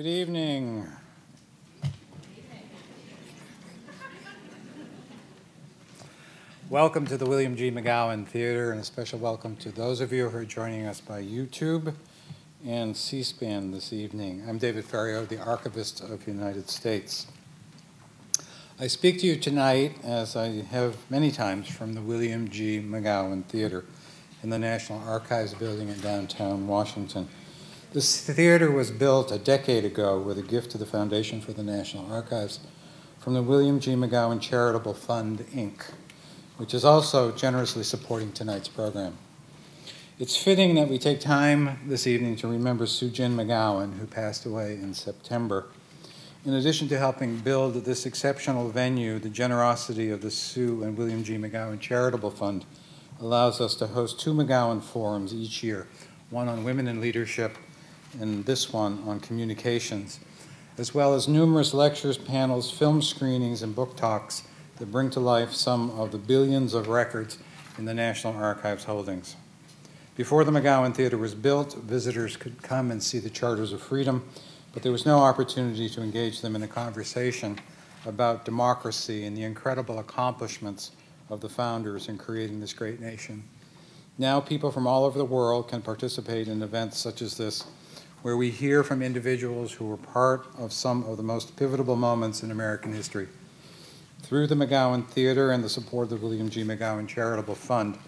Good evening. Welcome to the William G. McGowan Theater, and a special welcome to those of you who are joining us by YouTube and C-SPAN this evening. I'm David Ferriero, the Archivist of the United States. I speak to you tonight, as I have many times, from the William G. McGowan Theater in the National Archives building in downtown Washington. This theater was built a decade ago with a gift to the Foundation for the National Archives from the William G. McGowan Charitable Fund, Inc., which is also generously supporting tonight's program. It's fitting that we take time this evening to remember Sue Gin McGowan, who passed away in September. In addition to helping build this exceptional venue, the generosity of the Sue and William G. McGowan Charitable Fund allows us to host two McGowan forums each year, one on women in leadership and this one on communications, as well as numerous lectures, panels, film screenings, and book talks that bring to life some of the billions of records in the National Archives holdings. Before the McGowan Theater was built, visitors could come and see the Charters of Freedom, but there was no opportunity to engage them in a conversation about democracy and the incredible accomplishments of the founders in creating this great nation. Now people from all over the world can participate in events such as this, where we hear from individuals who were part of some of the most pivotal moments in American history. Through the McGowan Theater and the support of the William G. McGowan Charitable Fund,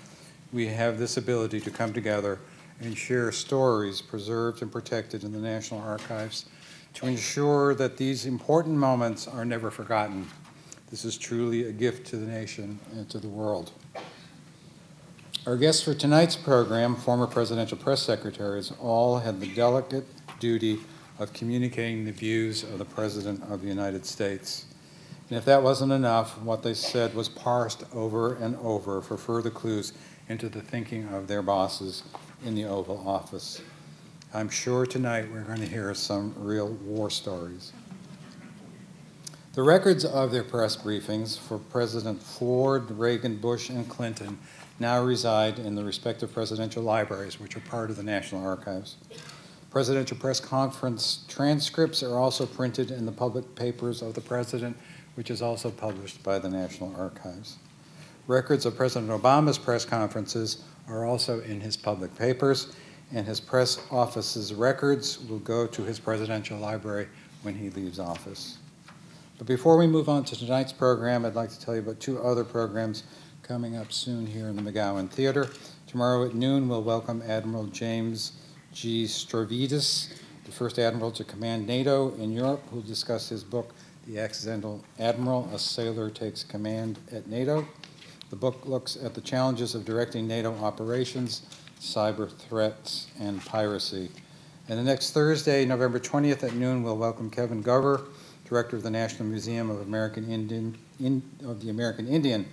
we have this ability to come together and share stories preserved and protected in the National Archives to ensure that these important moments are never forgotten. This is truly a gift to the nation and to the world. Our guests for tonight's program, former presidential press secretaries, all had the delicate duty of communicating the views of the President of the United States. And if that wasn't enough, what they said was parsed over and over for further clues into the thinking of their bosses in the Oval Office. I'm sure tonight we're going to hear some real war stories. The records of their press briefings for President Ford, Reagan, Bush, and Clinton now reside in the respective presidential libraries, which are part of the National Archives. Presidential press conference transcripts are also printed in the public papers of the President, which is also published by the National Archives. Records of President Obama's press conferences are also in his public papers, and his press office's records will go to his presidential library when he leaves office. But before we move on to tonight's program, I'd like to tell you about two other programs coming up soon here in the McGowan Theater. Tomorrow at noon, we'll welcome Admiral James G. Stavridis, the first admiral to command NATO in Europe, who'll discuss his book, The Accidental Admiral, A Sailor Takes Command at NATO. The book looks at the challenges of directing NATO operations, cyber threats, and piracy. And the next Thursday, November 20th at noon, we'll welcome Kevin Gover, Director of the National Museum of American Indian, in, of the American Indian,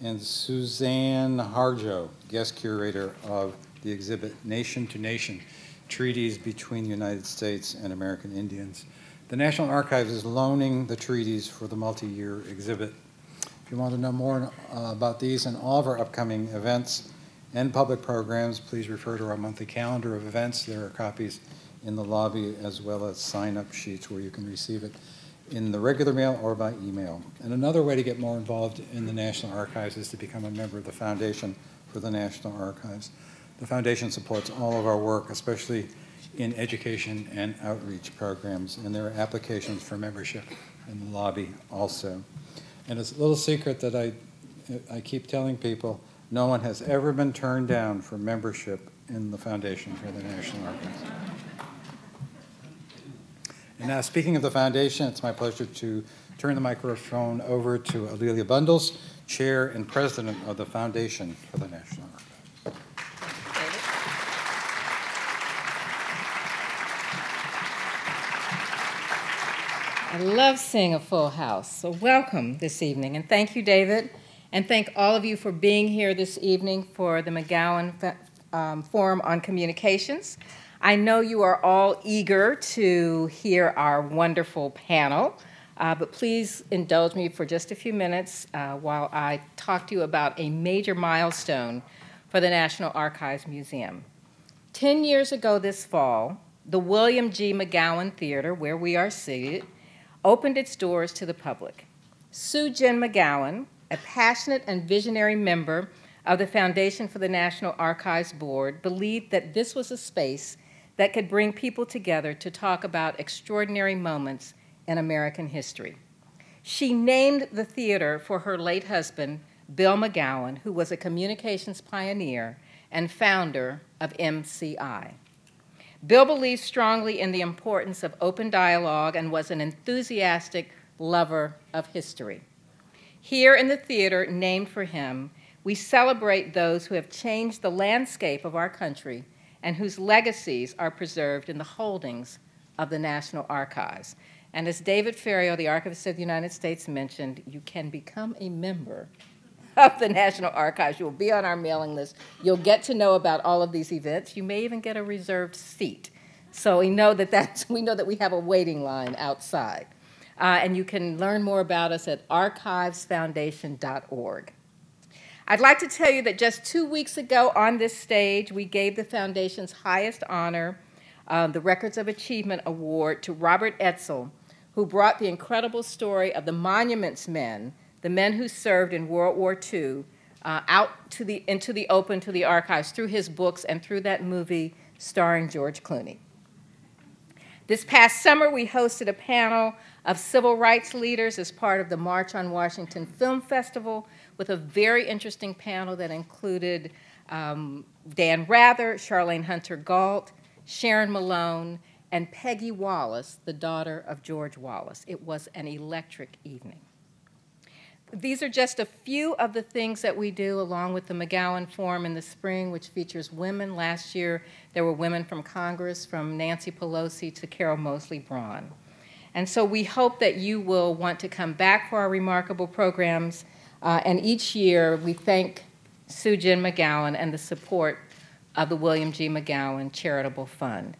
and Suzanne Harjo, guest curator of the exhibit Nation to Nation, Treaties Between the United States and American Indians. The National Archives is loaning the treaties for the multi-year exhibit. If you want to know more uh, about these and all of our upcoming events and public programs, please refer to our monthly calendar of events. There are copies in the lobby as well as sign-up sheets where you can receive it in the regular mail or by email. And another way to get more involved in the National Archives is to become a member of the Foundation for the National Archives. The Foundation supports all of our work, especially in education and outreach programs, and there are applications for membership in the lobby also. And it's a little secret that I, I keep telling people, no one has ever been turned down for membership in the Foundation for the National Archives. And now, speaking of the Foundation, it's my pleasure to turn the microphone over to A'Lelia Bundles, Chair and President of the Foundation for the National Archives. I love seeing a full house. So, welcome this evening. And thank you, David. And thank all of you for being here this evening for the McGowan um, Forum on Communications. I know you are all eager to hear our wonderful panel, uh, but please indulge me for just a few minutes uh, while I talk to you about a major milestone for the National Archives Museum. Ten years ago this fall, the William G. McGowan Theater, where we are seated, opened its doors to the public. Sue Gin McGowan, a passionate and visionary member of the Foundation for the National Archives Board, believed that this was a space that could bring people together to talk about extraordinary moments in American history. She named the theater for her late husband, Bill McGowan, who was a communications pioneer and founder of MCI. Bill believed strongly in the importance of open dialogue and was an enthusiastic lover of history. Here in the theater named for him, we celebrate those who have changed the landscape of our country and whose legacies are preserved in the holdings of the National Archives. And as David Ferriero, the Archivist of the United States, mentioned, you can become a member of the National Archives. You'll be on our mailing list. You'll get to know about all of these events. You may even get a reserved seat. So we know that that's, we know that we have a waiting line outside. Uh, and you can learn more about us at archivesfoundation.org. I'd like to tell you that just two weeks ago on this stage, we gave the Foundation's highest honor, uh, the Records of Achievement Award, to Robert Edsel, who brought the incredible story of the Monuments Men the men who served in World War II, uh, out to the, into the open, to the archives, through his books and through that movie starring George Clooney. This past summer, we hosted a panel of civil rights leaders as part of the March on Washington Film Festival with a very interesting panel that included um, Dan Rather, Charlayne Hunter Gault, Sharon Malone, and Peggy Wallace, the daughter of George Wallace. It was an electric evening. These are just a few of the things that we do along with the McGowan Forum in the spring, which features women. Last year, there were women from Congress, from Nancy Pelosi to Carol Moseley Braun. And so we hope that you will want to come back for our remarkable programs. Uh, and each year, we thank Sue Gin McGowan and the support of the William G. McGowan Charitable Fund.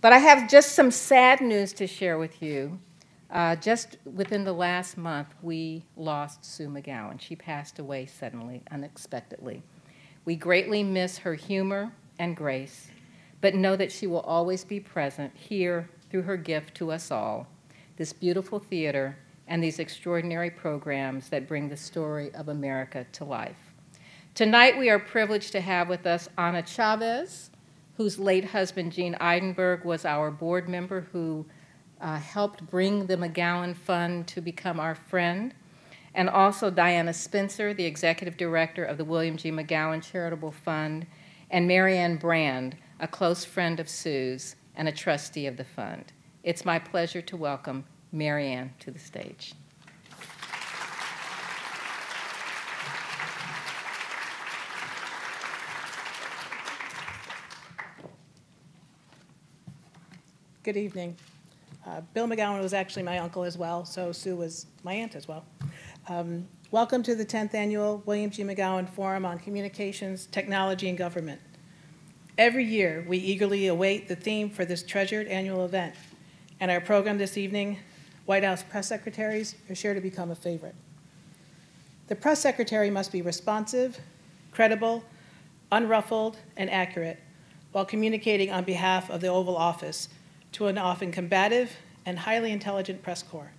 But I have just some sad news to share with you. Uh, just within the last month, we lost Sue McGowan. She passed away suddenly, unexpectedly. We greatly miss her humor and grace, but know that she will always be present here through her gift to us all, this beautiful theater and these extraordinary programs that bring the story of America to life. Tonight, we are privileged to have with us Ana Chavez, whose late husband, Gene Eidenberg, was our board member who uh, helped bring the McGowan Fund to become our friend, and also Diana Spencer, the executive director of the William G. McGowan Charitable Fund, and Marianne Brand, a close friend of Sue's and a trustee of the fund. It's my pleasure to welcome Marianne to the stage. Good evening. Uh, Bill McGowan was actually my uncle as well, so Sue was my aunt as well. Um, welcome to the 10th Annual William G. McGowan Forum on Communications, Technology, and Government. Every year, we eagerly await the theme for this treasured annual event, and our program this evening, White House press secretaries, are sure to become a favorite. The press secretary must be responsive, credible, unruffled, and accurate while communicating on behalf of the Oval Office to an often combative and highly intelligent press corps.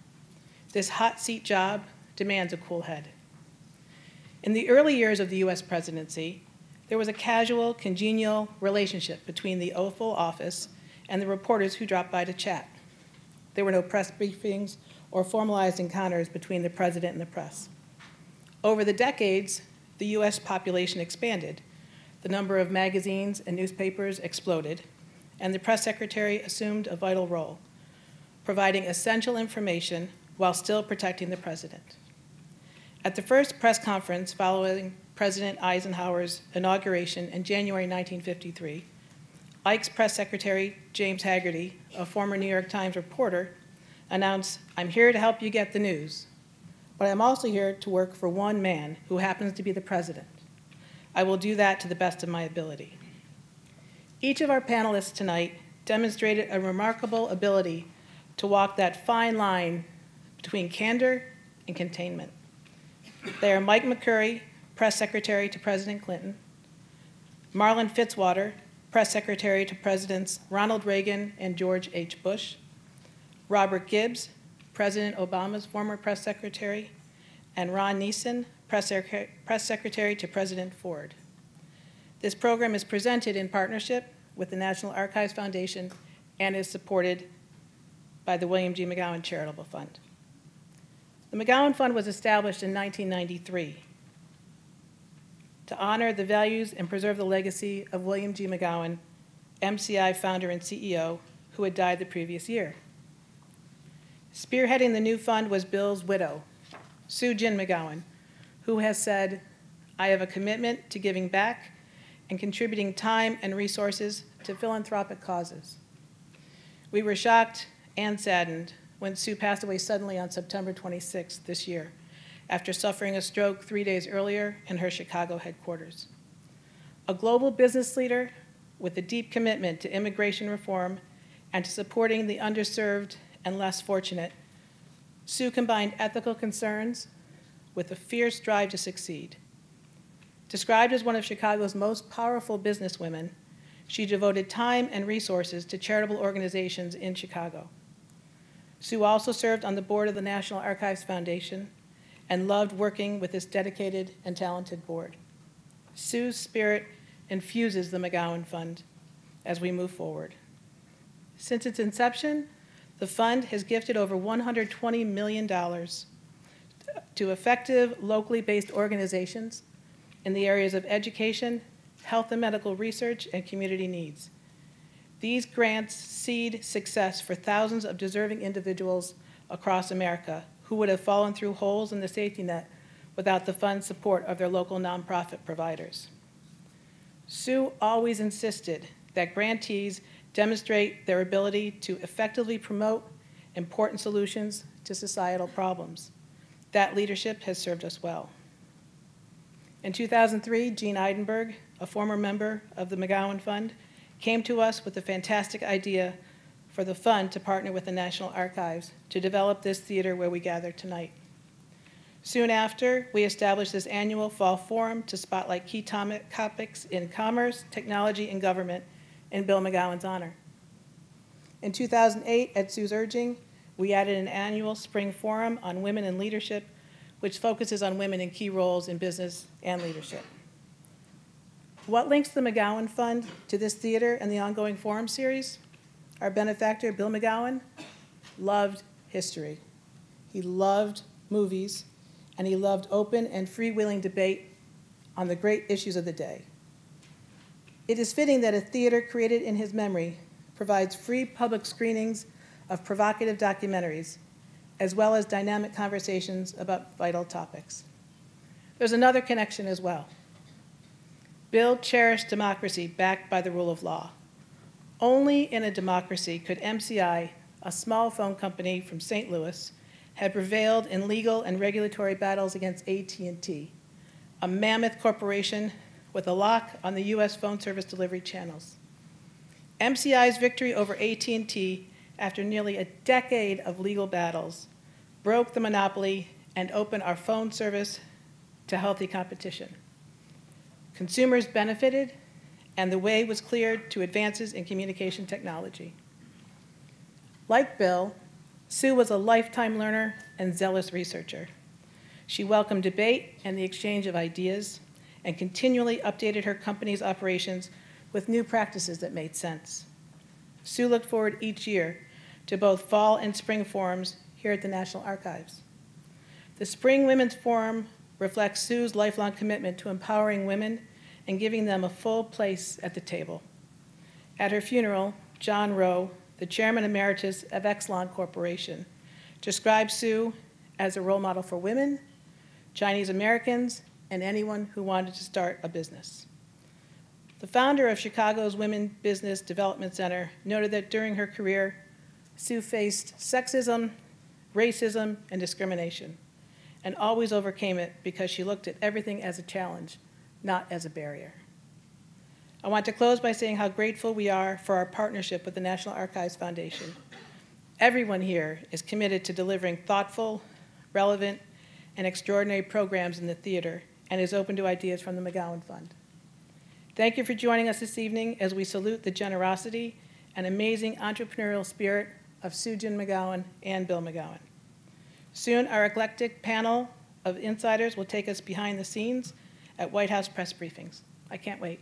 This hot seat job demands a cool head. In the early years of the US presidency, there was a casual, congenial relationship between the Oval Office and the reporters who dropped by to chat. There were no press briefings or formalized encounters between the president and the press. Over the decades, the US population expanded. The number of magazines and newspapers exploded, and the press secretary assumed a vital role, providing essential information while still protecting the president. At the first press conference following President Eisenhower's inauguration in January 1953, Ike's press secretary, James Hagerty, a former New York Times reporter, announced, I'm here to help you get the news, but I'm also here to work for one man who happens to be the president. I will do that to the best of my ability. Each of our panelists tonight demonstrated a remarkable ability to walk that fine line between candor and containment. They are Mike McCurry, press secretary to President Clinton, Marlin Fitzwater, press secretary to Presidents Ronald Reagan and George H. Bush, Robert Gibbs, President Obama's former press secretary, and Ron Nessen, press, press secretary to President Ford. This program is presented in partnership with the National Archives Foundation and is supported by the William G. McGowan Charitable Fund. The McGowan Fund was established in 1993 to honor the values and preserve the legacy of William G. McGowan, MCI founder and CEO, who had died the previous year. Spearheading the new fund was Bill's widow, Sue Gin McGowan, who has said, I have a commitment to giving back and contributing time and resources to philanthropic causes. We were shocked and saddened when Sue passed away suddenly on September 26 this year after suffering a stroke three days earlier in her Chicago headquarters. A global business leader with a deep commitment to immigration reform and to supporting the underserved and less fortunate, Sue combined ethical concerns with a fierce drive to succeed. Described as one of Chicago's most powerful businesswomen, she devoted time and resources to charitable organizations in Chicago. Sue also served on the board of the National Archives Foundation and loved working with this dedicated and talented board. Sue's spirit infuses the McGowan Fund as we move forward. Since its inception, the fund has gifted over $120 million to effective, locally based organizations in the areas of education, health and medical research, and community needs. These grants seed success for thousands of deserving individuals across America who would have fallen through holes in the safety net without the fund support of their local nonprofit providers. Sue always insisted that grantees demonstrate their ability to effectively promote important solutions to societal problems. That leadership has served us well. In 2003, Gene Eidenberg, a former member of the McGowan Fund, came to us with a fantastic idea for the fund to partner with the National Archives to develop this theater where we gather tonight. Soon after, we established this annual fall forum to spotlight key topics in commerce, technology, and government in Bill McGowan's honor. In 2008, at Sue's urging, we added an annual spring forum on women in leadership, which focuses on women in key roles in business and leadership. What links the McGowan Fund to this theater and the ongoing forum series? Our benefactor, Bill McGowan, loved history. He loved movies, and he loved open and freewheeling debate on the great issues of the day. It is fitting that a theater created in his memory provides free public screenings of provocative documentaries, as well as dynamic conversations about vital topics. There's another connection as well. Bill cherished democracy backed by the rule of law. Only in a democracy could MCI, a small phone company from St. Louis, have prevailed in legal and regulatory battles against AT&T, a mammoth corporation with a lock on the US phone service delivery channels. MCI's victory over AT&T after nearly a decade of legal battles broke the monopoly and opened our phone service to healthy competition. Consumers benefited, and the way was cleared to advances in communication technology. Like Bill, Sue was a lifetime learner and zealous researcher. She welcomed debate and the exchange of ideas and continually updated her company's operations with new practices that made sense. Sue looked forward each year to both fall and spring forums here at the National Archives. The Spring Women's Forum reflects Sue's lifelong commitment to empowering women and giving them a full place at the table. At her funeral, John Rowe, the chairman emeritus of Exelon Corporation, described Sue as a role model for women, Chinese Americans, and anyone who wanted to start a business. The founder of Chicago's Women Business Development Center noted that during her career, Sue faced sexism, racism, and discrimination, and always overcame it because she looked at everything as a challenge, not as a barrier. I want to close by saying how grateful we are for our partnership with the National Archives Foundation. Everyone here is committed to delivering thoughtful, relevant, and extraordinary programs in the theater and is open to ideas from the McGowan Fund. Thank you for joining us this evening as we salute the generosity and amazing entrepreneurial spirit of Sue Gin McGowan and Bill McGowan. Soon, our eclectic panel of insiders will take us behind the scenes at White House press briefings. I can't wait.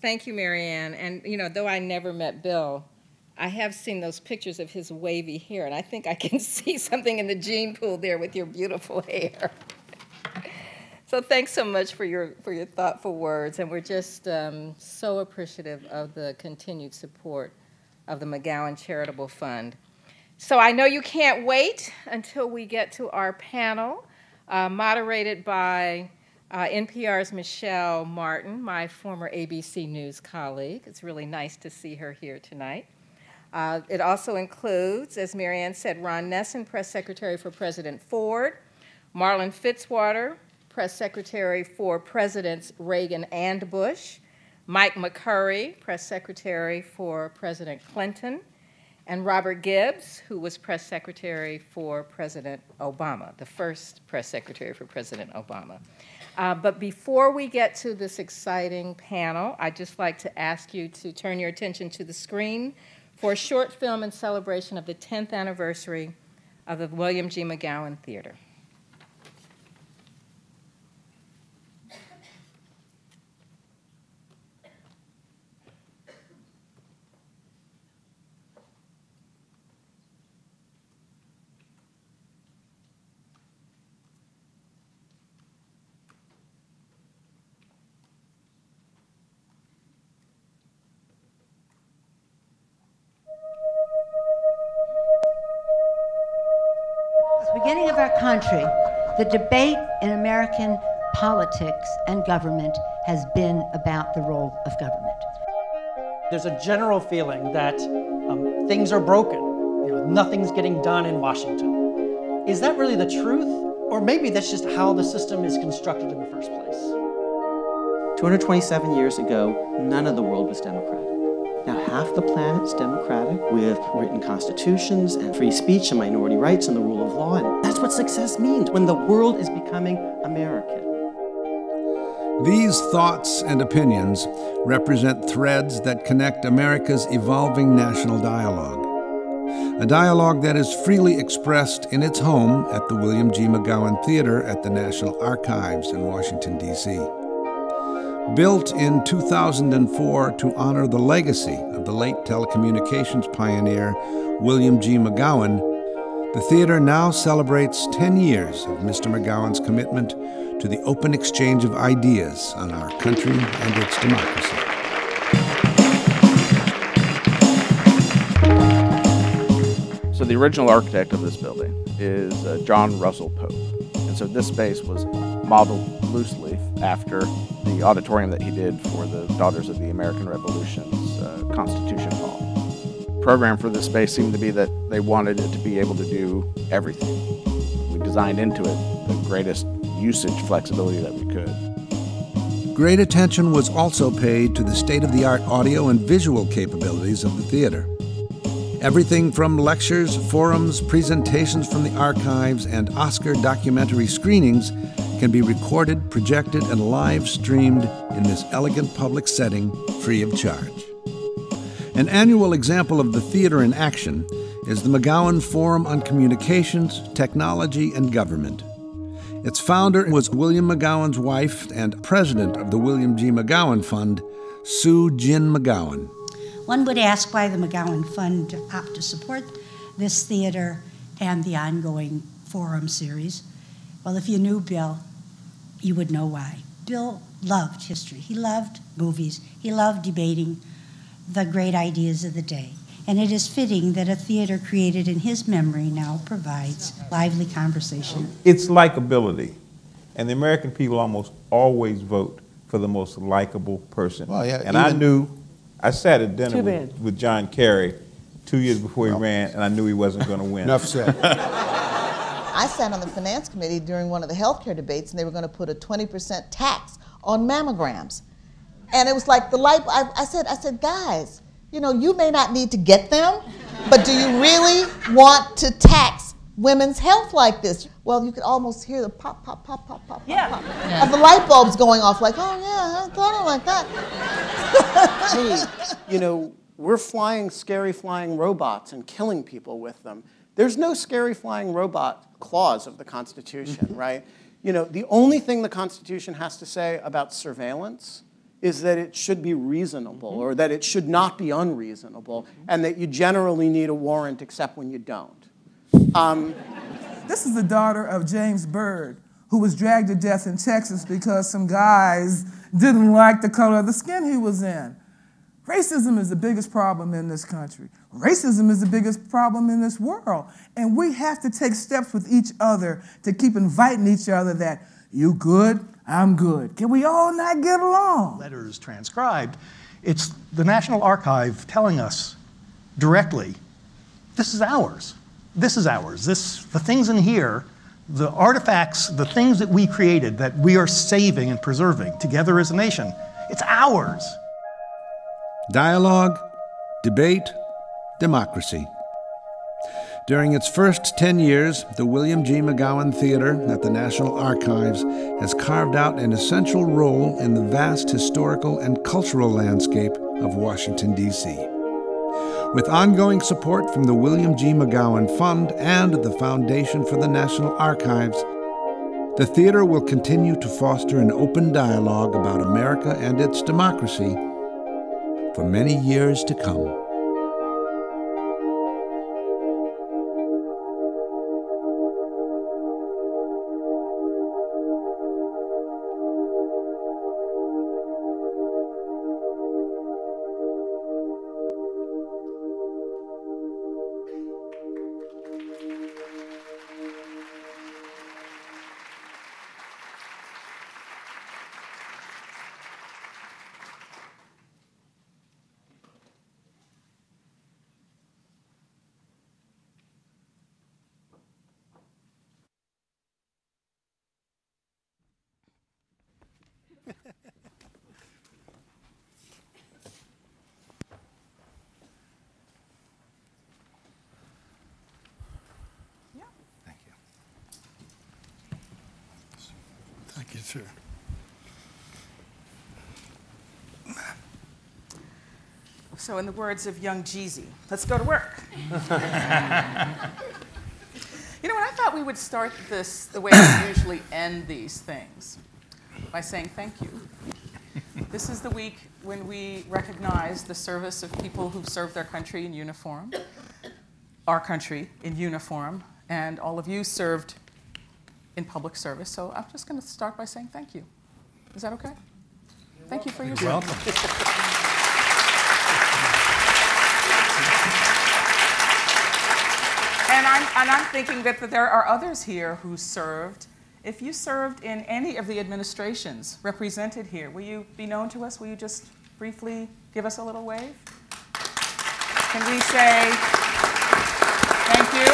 Thank you, Marianne. And, you know, though I never met Bill, I have seen those pictures of his wavy hair, and I think I can see something in the gene pool there with your beautiful hair. So thanks so much for your, for your thoughtful words, and we're just um, so appreciative of the continued support of the McGowan Charitable Fund. So I know you can't wait until we get to our panel, uh, moderated by uh, NPR's Michel Martin, my former ABC News colleague. It's really nice to see her here tonight. Uh, it also includes, as Marianne said, Ron Nessen, Press Secretary for President Ford, Marlin Fitzwater, Press Secretary for Presidents Reagan and Bush, Mike McCurry, Press Secretary for President Clinton, and Robert Gibbs, who was Press Secretary for President Obama, the first Press Secretary for President Obama. Uh, but before we get to this exciting panel, I'd just like to ask you to turn your attention to the screen for a short film in celebration of the 10th anniversary of the William G. McGowan Theater. Debate in American politics and government has been about the role of government. There's a general feeling that um, things are broken. You know, nothing's getting done in Washington. Is that really the truth? Or maybe that's just how the system is constructed in the first place. 227 years ago, none of the world was democratic. Now, half the planet's democratic with written constitutions and free speech and minority rights and the rule of law. And that's what success means when the world is becoming American. These thoughts and opinions represent threads that connect America's evolving national dialogue. A dialogue that is freely expressed in its home at the William G. McGowan Theater at the National Archives in Washington, D.C. Built in 2004 to honor the legacy of the late telecommunications pioneer William G. McGowan, the theater now celebrates 10 years of Mr. McGowan's commitment to the open exchange of ideas on our country and its democracy. So, the original architect of this building is uh, John Russell Pope. And so, this space was modeled loosely after the auditorium that he did for the Daughters of the American Revolution's uh, Constitution Hall. Program for this space seemed to be that they wanted it to be able to do everything. We designed into it the greatest usage flexibility that we could. Great attention was also paid to the state of the art audio and visual capabilities of the theater. Everything from lectures, forums, presentations from the archives, and Oscar documentary screenings can be recorded, projected, and live streamed in this elegant public setting free of charge. An annual example of the theater in action is the McGowan Forum on Communications, Technology, and Government. Its founder was William McGowan's wife and president of the William G. McGowan Fund, Sue Gin McGowan. One would ask why the McGowan Fund opted to support this theater and the ongoing forum series. Well, if you knew Bill, you would know why. Bill loved history. He loved movies. He loved debating the great ideas of the day. And it is fitting that a theater created in his memory now provides lively conversation. It's likability. And the American people almost always vote for the most likable person. Well, yeah, and I knew, I sat at dinner with, with John Kerry two years before he ran, and I knew he wasn't going to win. Enough said. I sat on the finance committee during one of the healthcare debates, and they were going to put a 20% tax on mammograms. And it was like the light. I, I said, I said, guys, you know, you may not need to get them, But do you really want to tax women's health like this? Well, you could almost hear the pop, pop, pop, pop, pop, Yeah. pop, pop of the light bulbs going off like, oh yeah, I thought it like that. hey, you know, we're flying scary flying robots and killing people with them. There's no scary flying robot clause of the Constitution, mm-hmm. right? You know, the only thing the Constitution has to say about surveillance is that it should be reasonable mm-hmm. or that it should not be unreasonable mm-hmm. and that you generally need a warrant except when you don't. Um, This is the daughter of James Byrd, who was dragged to death in Texas because some guys didn't like the color of the skin he was in. Racism is the biggest problem in this country. Racism is the biggest problem in this world. And we have to take steps with each other to keep inviting each other that you good, I'm good. Can we all not get along? letters transcribed. It's the National Archive telling us directly, this is ours. This is ours. This, the things in here, the artifacts, the things that we created that we are saving and preserving together as a nation, it's ours. Dialogue, debate, democracy. During its first 10 years, the William G. McGowan Theater at the National Archives has carved out an essential role in the vast historical and cultural landscape of Washington, D.C. With ongoing support from the William G. McGowan Fund and the Foundation for the National Archives, the theater will continue to foster an open dialogue about America and its democracy for many years to come. So, in the words of Young Jeezy, let's go to work. you know what? I thought we would start this the way we usually end these things by saying thank you. This is the week when we recognize the service of people who've served their country in uniform, our country in uniform, and all of you served in public service. So I'm just going to start by saying thank you. Is that okay? Thank you for your You're service. And I'm, and I'm thinking that, that there are others here who served. If you served in any of the administrations represented here, will you be known to us? Will you just briefly give us a little wave? Can we say thank you?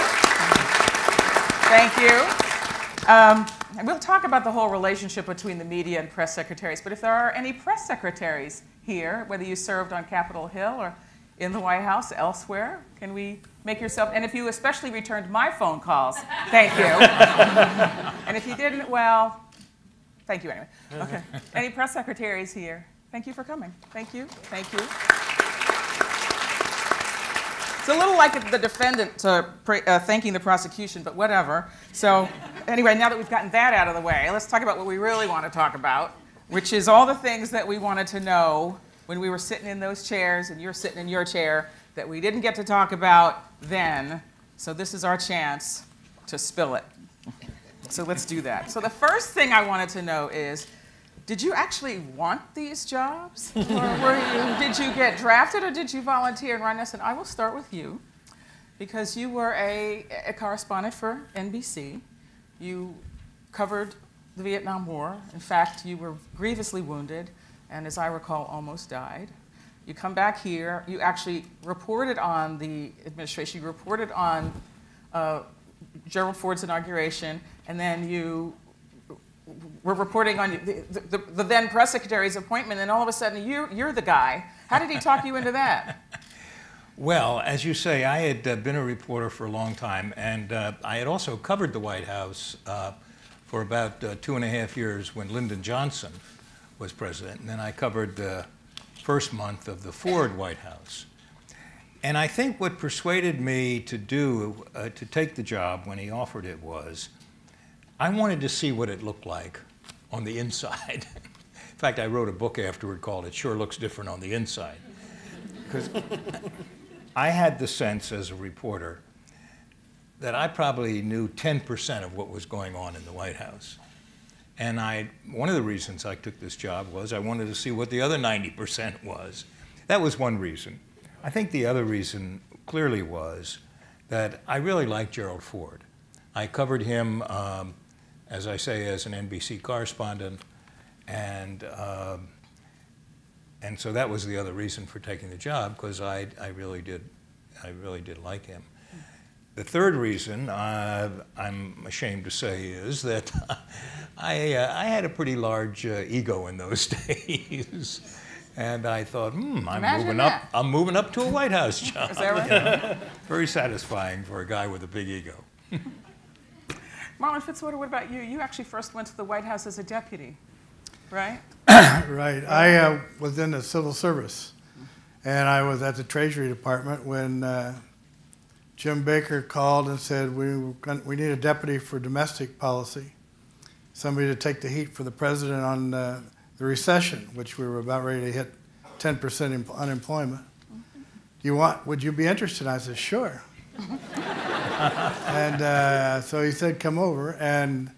Thank you. Um, and we'll talk about the whole relationship between the media and press secretaries, but if there are any press secretaries here, whether you served on Capitol Hill or in the White House, elsewhere, can we make yourself, and if you especially returned my phone calls, thank you. and if you didn't, well, thank you anyway. Okay. Any press secretaries here? Thank you for coming. Thank you. Thank you. It's a little like the defendant uh, uh, thanking the prosecution, but whatever. So, anyway, now that we've gotten that out of the way, let's talk about what we really want to talk about, which is all the things that we wanted to know when we were sitting in those chairs and you're sitting in your chair that we didn't get to talk about then. So, this is our chance to spill it. So, let's do that. So, the first thing I wanted to know is did you actually want these jobs? or were you, did you get drafted or did you volunteer and this? And I will start with you because you were a, a correspondent for NBC. You covered the Vietnam War. In fact, you were grievously wounded and, as I recall, almost died. You come back here, you actually reported on the administration, you reported on uh, Gerald Ford's inauguration, and then you were reporting on the, the, the, then press secretary's appointment, and all of a sudden you, you're the guy. How did he talk you into that? Well, as you say, I had uh, been a reporter for a long time, and uh, I had also covered the White House uh, for about uh, two and a half years when Lyndon Johnson was president. And then I covered the first month of the Ford White House. And I think what persuaded me to do, uh, to take the job when he offered it was, I wanted to see what it looked like on the inside. In fact, I wrote a book afterward called It Sure Looks Different on the Inside. Because I had the sense as a reporter that I probably knew 10% of what was going on in the White House. And I, one of the reasons I took this job was I wanted to see what the other 90% was. That was one reason. I think the other reason clearly was that I really liked Gerald Ford. I covered him, um, as I say, as an NBC correspondent, and um, and so that was the other reason for taking the job because I, I really did I really did like him. The third reason uh, I'm ashamed to say is that I, uh, I had a pretty large uh, ego in those days. And I thought, hmm, I'm Imagine moving that. up. I'm moving up to a White House job. Is that right? you know? Very satisfying for a guy with a big ego. Marlin Fitzwater, what about you? You actually first went to the White House as a deputy, right? Right. I uh, was in the civil service, and I was at the Treasury Department when uh, Jim Baker called and said we we need a deputy for domestic policy, somebody to take the heat for the president on uh, the recession, which we were about ready to hit 10% em- unemployment. You want? Would you be interested? I said sure. and uh, so he said, come over. And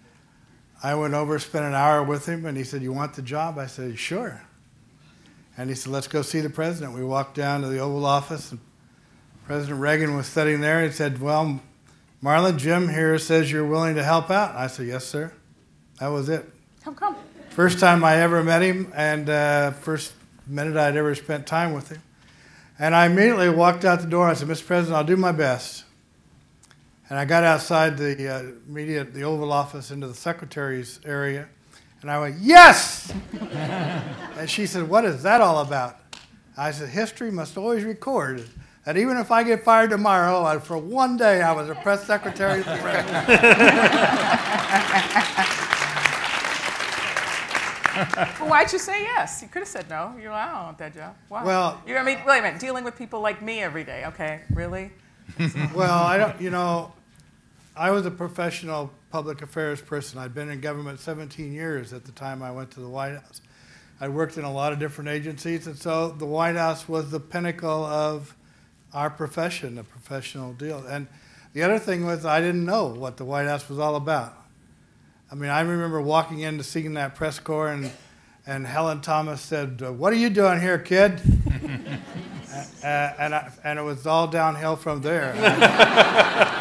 I went over, spent an hour with him, and he said, You want the job? I said, Sure. And he said, Let's go see the president. We walked down to the Oval Office, and President Reagan was sitting there. He said, Well, Marlin, Jim here says you're willing to help out. I said, Yes, sir. That was it. Come, come. First time I ever met him, and uh, first minute I'd ever spent time with him. And I immediately walked out the door. I said, Mr. President, I'll do my best. And I got outside the uh, media, the Oval Office, into the secretary's area, and I went, Yes! and she said, What is that all about? I said, History must always record that even if I get fired tomorrow, I, for one day I was a press secretary of the well, why'd you say yes? You could have said no. You're like, I don't want that job. Why? Well- you I mean, wait a minute. Dealing with people like me every day. Okay, really? well, I don't, you know, I was a professional public affairs person. I'd been in government 17 years at the time I went to the White House. I worked in a lot of different agencies, and so the White House was the pinnacle of our profession, a professional deal. And the other thing was I didn't know what the White House was all about. I mean, I remember walking in to seeing that press corps, and, and Helen Thomas said, uh, What are you doing here, kid? uh, and, I, and it was all downhill from there.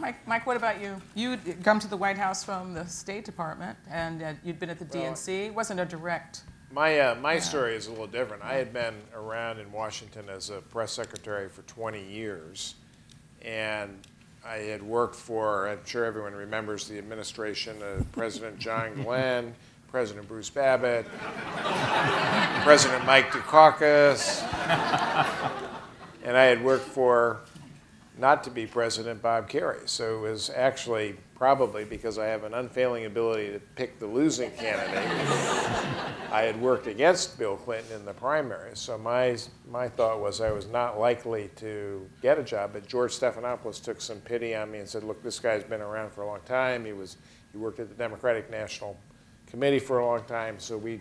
Mike, Mike, what about you? You'd come to the White House from the State Department, and uh, you'd been at the Well, DNC. It wasn't a direct. My, uh, my story is a little different. I had been around in Washington as a press secretary for 20 years, and I had worked for, I'm sure everyone remembers the administration of President John Glenn, President Bruce Babbitt, President Mike Dukakis, and I had worked for, not to be president, Bob Kerrey. So it was actually probably because I have an unfailing ability to pick the losing candidate. I had worked against Bill Clinton in the primary, so my, my thought was I was not likely to get a job. But George Stephanopoulos took some pity on me and said, "Look, this guy's been around for a long time. He was he worked at the Democratic National Committee for a long time, so we."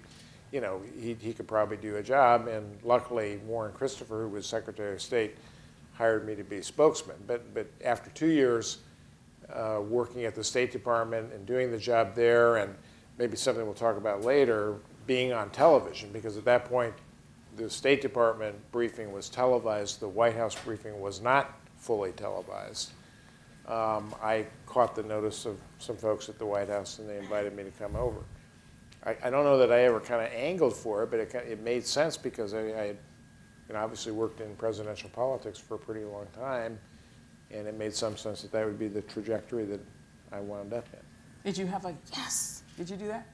You know, he, he could probably do a job, and luckily Warren Christopher, who was Secretary of State, hired me to be spokesman. But, but after two years, uh, working at the State Department and doing the job there, and maybe something we'll talk about later, being on television, because at that point, the State Department briefing was televised, the White House briefing was not fully televised. Um, I caught the notice of some folks at the White House, and they invited me to come over. I, I don't know that I ever kind of angled for it, but it, it made sense because I, I had you know, obviously worked in presidential politics for a pretty long time, and it made some sense that that would be the trajectory that I wound up in. Did you have a yes? Did you do that?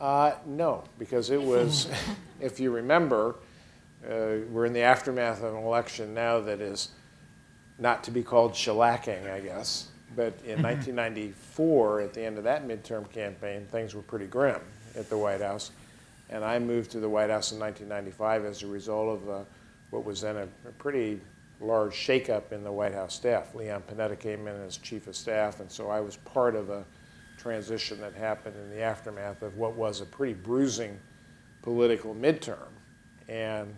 Uh, no, because it was, if you remember, Uh, we're in the aftermath of an election now that is not to be called shellacking, I guess. But in 1994, at the end of that midterm campaign, things were pretty grim at the White House. And I moved to the White House in 1995 as a result of uh, what was then a, a pretty large shakeup in the White House staff. Leon Panetta came in as chief of staff, and so I was part of a transition that happened in the aftermath of what was a pretty bruising political midterm, and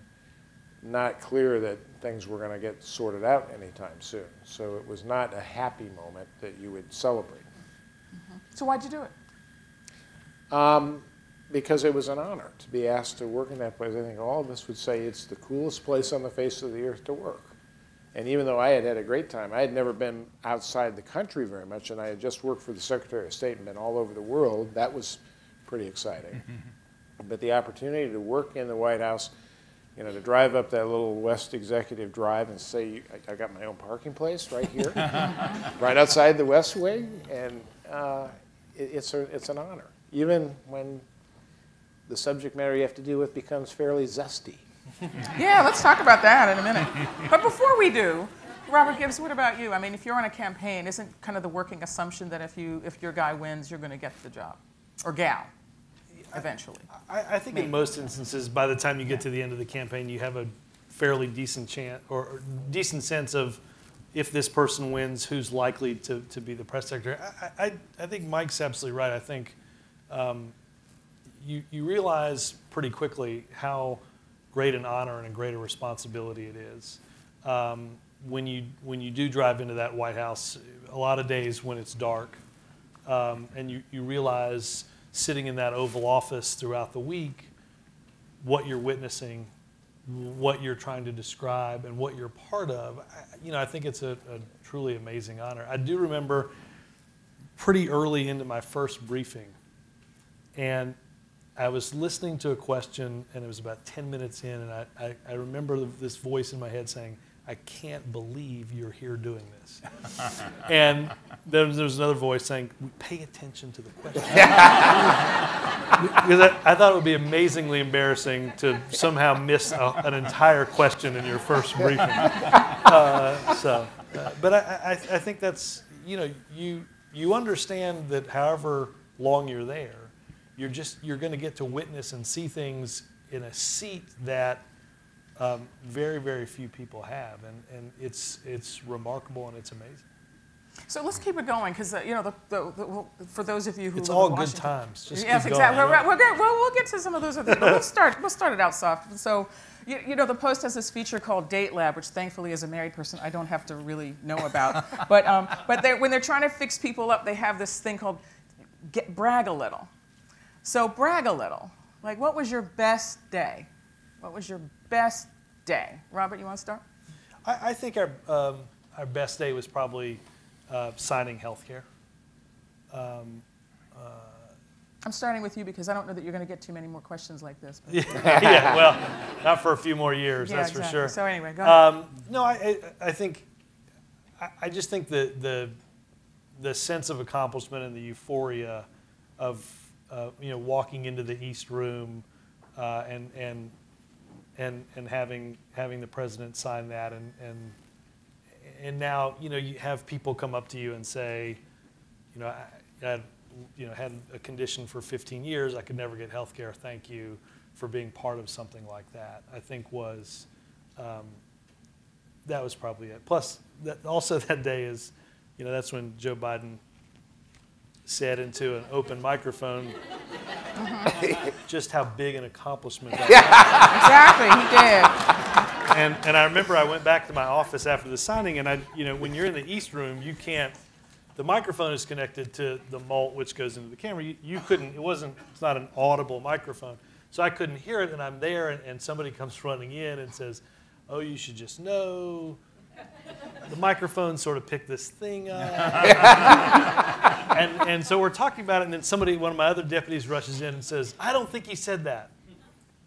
not clear that things were going to get sorted out anytime soon. So it was not a happy moment that you would celebrate. So why'd you do it? Um, because it was an honor to be asked to work in that place. I think all of us would say it's the coolest place on the face of the earth to work. And even though I had had a great time, I had never been outside the country very much, and I had just worked for the Secretary of State and been all over the world. That was pretty exciting. but the opportunity to work in the White House, you know, to drive up that little West Executive Drive and say, I, I got my own parking place right here, right outside the West Wing, and uh, it, it's, a, it's an honor, even when the subject matter you have to deal with becomes fairly zesty. Yeah, let's talk about that in a minute. But before we do, Robert Gibbs, what about you? I mean, if you're on a campaign, isn't kind of the working assumption that if you if your guy wins, you're going to get the job, or gal, eventually? I, I think in most instances, by the time you get to the end of the campaign, you have a fairly decent chance or, or decent sense of if this person wins, who's likely to, to be the press secretary. I, I, I think Mike's absolutely right. I think um, you, you realize pretty quickly how great an honor and a great a responsibility it is. Um, when you when you do drive into that White House, a lot of days when it's dark, um, and you, you realize sitting in that Oval Office throughout the week, what you're witnessing, what you're trying to describe, and what you're part of. I, you know, I think it's a, a truly amazing honor. I do remember pretty early into my first briefing, and I was listening to a question, and it was about 10 minutes in, and I, I, I remember this voice in my head saying, I can't believe you're here doing this. and then there was another voice saying, pay attention to the question. because I, I, thought it would be amazingly embarrassing to somehow miss a, an entire question in your first briefing. Uh, so, uh, but I, I, I think that's, you know, you, you understand that however long you're there, you're just you're going to get to witness and see things in a seat that um, very very few people have, and, and it's it's remarkable and it's amazing. So let's keep it going because uh, you know the, the, the, for those of you who it's all good Washington, times. Just yes, exactly. We'll, we'll, get, we'll, we'll get to some of those. Other, but we'll start. We'll start it out soft. So. You, you, know, the Post has this feature called Date Lab, which thankfully, as a married person, I don't have to really know about. but um, but they're, when they're trying to fix people up, they have this thing called get, brag a little. So brag a little. Like, what was your best day? What was your best day? Robert, you want to start? I, I think our, um, our best day was probably uh, signing healthcare. Um, uh, I'm starting with you because I don't know that you're going to get too many more questions like this. yeah, yeah, well, not for a few more years, yeah, that's exactly. for sure. So anyway, go ahead. Um, no, I, I think, I, I just think the, the, the sense of accomplishment and the euphoria of uh, you know, walking into the East Room uh, and and and and having having the president sign that, and and and now you know you have people come up to you and say, you know, I, I you know had a condition for 15 years, I could never get health care. Thank you for being part of something like that. I think was um, that was probably it. Plus, that, also that day is, you know, that's when Joe Biden said into an open microphone mm-hmm. just how big an accomplishment that was. exactly, he did. And, and I remember I went back to my office after the signing, and I, you know, when you're in the East Room, you can't. The microphone is connected to the mult which goes into the camera. You, you couldn't. It wasn't. It's not an audible microphone, so I couldn't hear it. And I'm there, and, and somebody comes running in and says, "Oh, you should just know." The microphone sort of picked this thing up. and, and so we're talking about it, and then somebody, one of my other deputies, rushes in and says, I don't think he said that.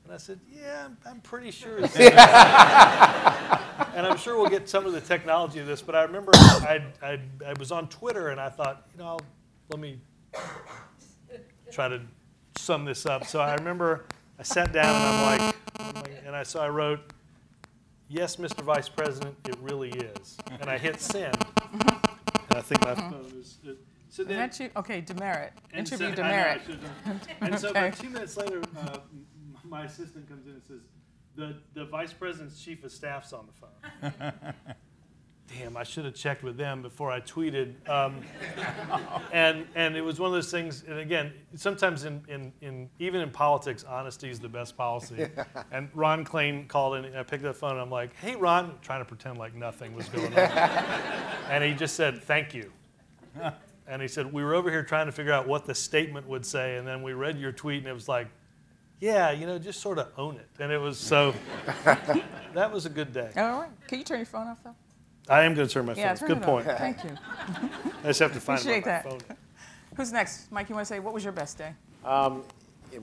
And I said, Yeah, I'm, I'm pretty sure that. and I'm sure we'll get some of the technology of this, but I remember I, I, I was on Twitter and I thought, you know, I'll, let me try to sum this up. So I remember I sat down and I'm like, and I I, so I wrote, "Yes, Mr. Vice President, it really is," and I hit send. And I think my phone is. It, so And then, that's you- okay, demerit. and so- Interview know, I demerit. should've done- And so Okay. about two minutes later, uh, m- my assistant comes in and says, "The the Vice President's chief of staff's on the phone." Damn, I should have checked with them before I tweeted. Um, and and it was one of those things. And again, sometimes in, in, in even in politics, honesty is the best policy. And Ron Klain called in, and I picked up the phone. and I'm like, "Hey, Ron," trying to pretend like nothing was going on. and he just said, "Thank you." And he said, "We were over here trying to figure out what the statement would say, and then we read your tweet, and it was like." Yeah, you know, just sort of own it. And it was so, that was a good day. All right. Can you turn your phone off, though? I am going to turn my Yeah, phone turn. Good it point. off. Thank you. I just have to find Appreciate my that. phone. Who's next? Mike, you want to say, what was your best day? Um,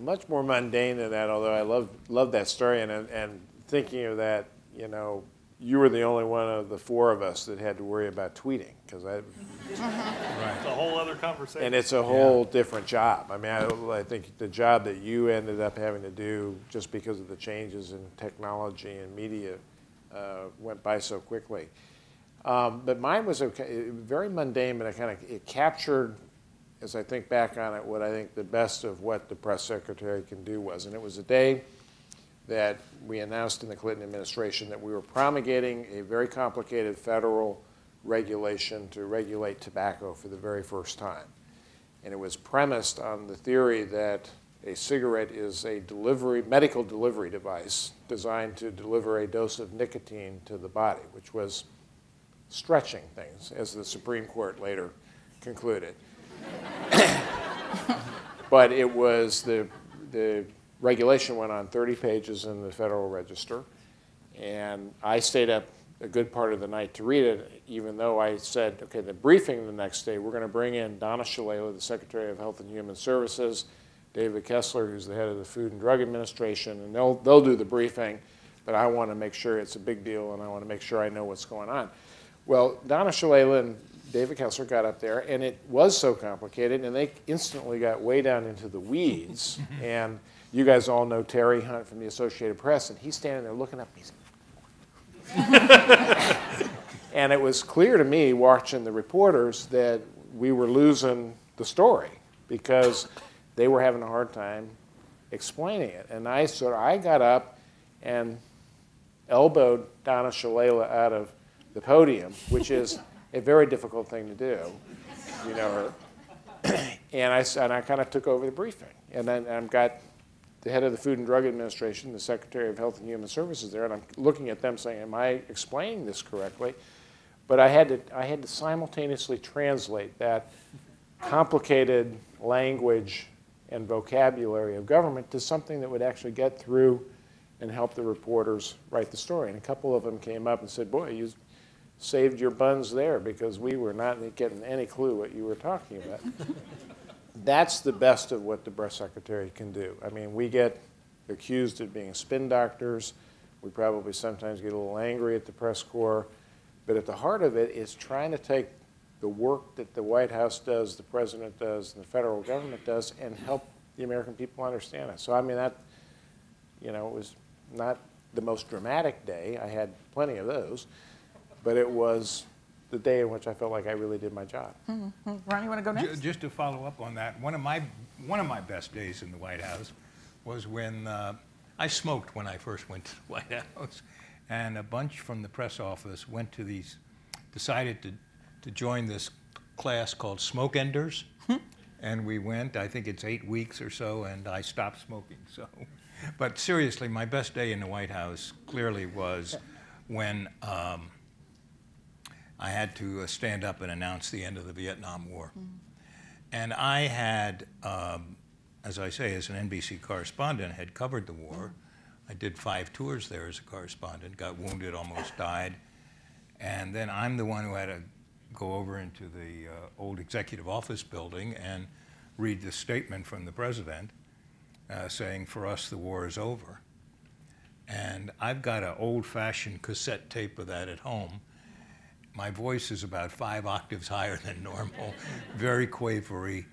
much more mundane than that, although I love, love that story. And, and thinking of that, you know, you were the only one of the four of us that had to worry about tweeting because I, right. It's a whole other conversation. and it's a whole different job. I mean, I, I think the job that you ended up having to do just because of the changes in technology and media uh, went by so quickly. Um, but mine was okay, very mundane, but it kind of it captured, as I think back on it, what I think the best of what the press secretary can do was, and it was a day that we announced in the Clinton administration that we were promulgating a very complicated federal regulation to regulate tobacco for the very first time. And it was premised on the theory that a cigarette is a delivery, medical delivery device designed to deliver a dose of nicotine to the body, which was stretching things, as the Supreme Court later concluded. but it was the, the regulation went on 30 pages in the Federal Register, and I stayed up a good part of the night to read it, even though I said, okay, the briefing the next day, we're going to bring in Donna Shalala, the Secretary of Health and Human Services, David Kessler, who's the head of the Food and Drug Administration, and they'll, they'll do the briefing, but I want to make sure it's a big deal and I want to make sure I know what's going on. Well, Donna Shalala and David Kessler got up there, and it was so complicated, and they instantly got way down into the weeds. Mm-hmm. and you guys all know Terry Hunt from the Associated Press, and he's standing there looking up. He's and it was clear to me watching the reporters that we were losing the story because they were having a hard time explaining it. And I sort of I got up and elbowed Donna Shalala out of the podium, which is a very difficult thing to do. You know and I, and I kind of took over the briefing. And then I've got the head of the Food and Drug Administration, the Secretary of Health and Human Services there, and I'm looking at them saying, am I explaining this correctly? But I had to, I had to simultaneously translate that complicated language and vocabulary of government to something that would actually get through and help the reporters write the story. And a couple of them came up and said, boy, you saved your buns there because we were not getting any clue what you were talking about. That's the best of what the press secretary can do. I mean, we get accused of being spin doctors. We probably sometimes get a little angry at the press corps. But at the heart of it is trying to take the work that the White House does, the president does, and the federal government does, and help the American people understand it. So, I mean, that, you know, it was not the most dramatic day. I had plenty of those. But it was the day in which I felt like I really did my job. Mm-hmm. Ron, you want to go next? Just to follow up on that, one of my, one of my best days in the White House was when uh, I smoked when I first went to the White House. And a bunch from the press office went to these, decided to, to join this class called Smoke Enders. and we went, I think it's eight weeks or so, and I stopped smoking. So, But seriously, my best day in the White House clearly was when um, I had to uh, stand up and announce the end of the Vietnam War. And I had, um, as I say, as an NBC correspondent, had covered the war. I did five tours there as a correspondent, got wounded, almost died. And then I'm the one who had to go over into the uh, old executive office building and read the statement from the president uh, saying, for us, the war is over. And I've got an old-fashioned cassette tape of that at home. My voice is about five octaves higher than normal, very quavery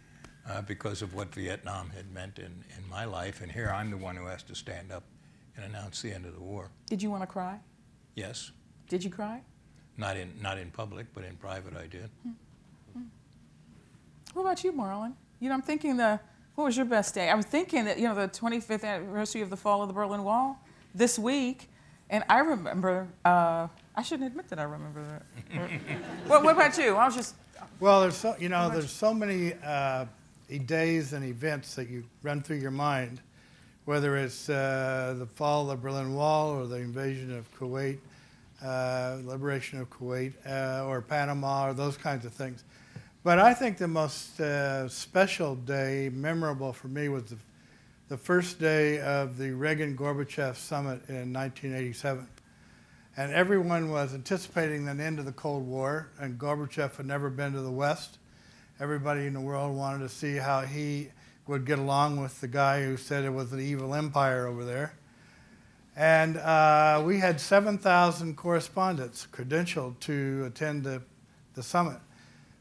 uh, because of what Vietnam had meant in, in my life. And here I'm the one who has to stand up and announce the end of the war. Did you want to cry? Yes, Did you cry? not in, not in public, but in private I did. What about you, Marlin? You know, I'm thinking the, what was your best day? I was thinking that, you know, the 25th anniversary of the fall of the Berlin Wall this week, and I remember, uh, I shouldn't admit that I remember that. what, what about you? I was just, Well, there's so, you know, there's so many uh, days and events that you run through your mind, whether it's uh, the fall of the Berlin Wall or the invasion of Kuwait, uh, liberation of Kuwait, uh, or Panama, or those kinds of things. But I think the most uh, special day, memorable for me, was the, the first day of the Reagan Gorbachev summit in 1987. And everyone was anticipating an end of the Cold War, and Gorbachev had never been to the West. Everybody in the world wanted to see how he would get along with the guy who said it was an evil empire over there. And uh, we had 7,000 correspondents credentialed to attend the, the summit.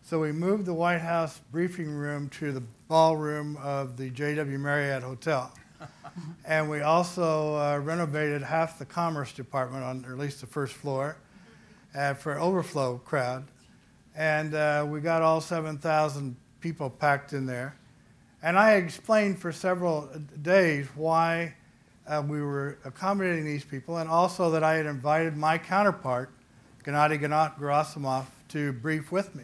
So we moved the White House briefing room to the ballroom of the JW Marriott Hotel. and we also uh, renovated half the Commerce Department, on, or at least the first floor, uh, for overflow crowd. And uh, we got all 7,000 people packed in there. And I explained for several days why uh, we were accommodating these people, and also that I had invited my counterpart, Gennady Gerasimov, to brief with me.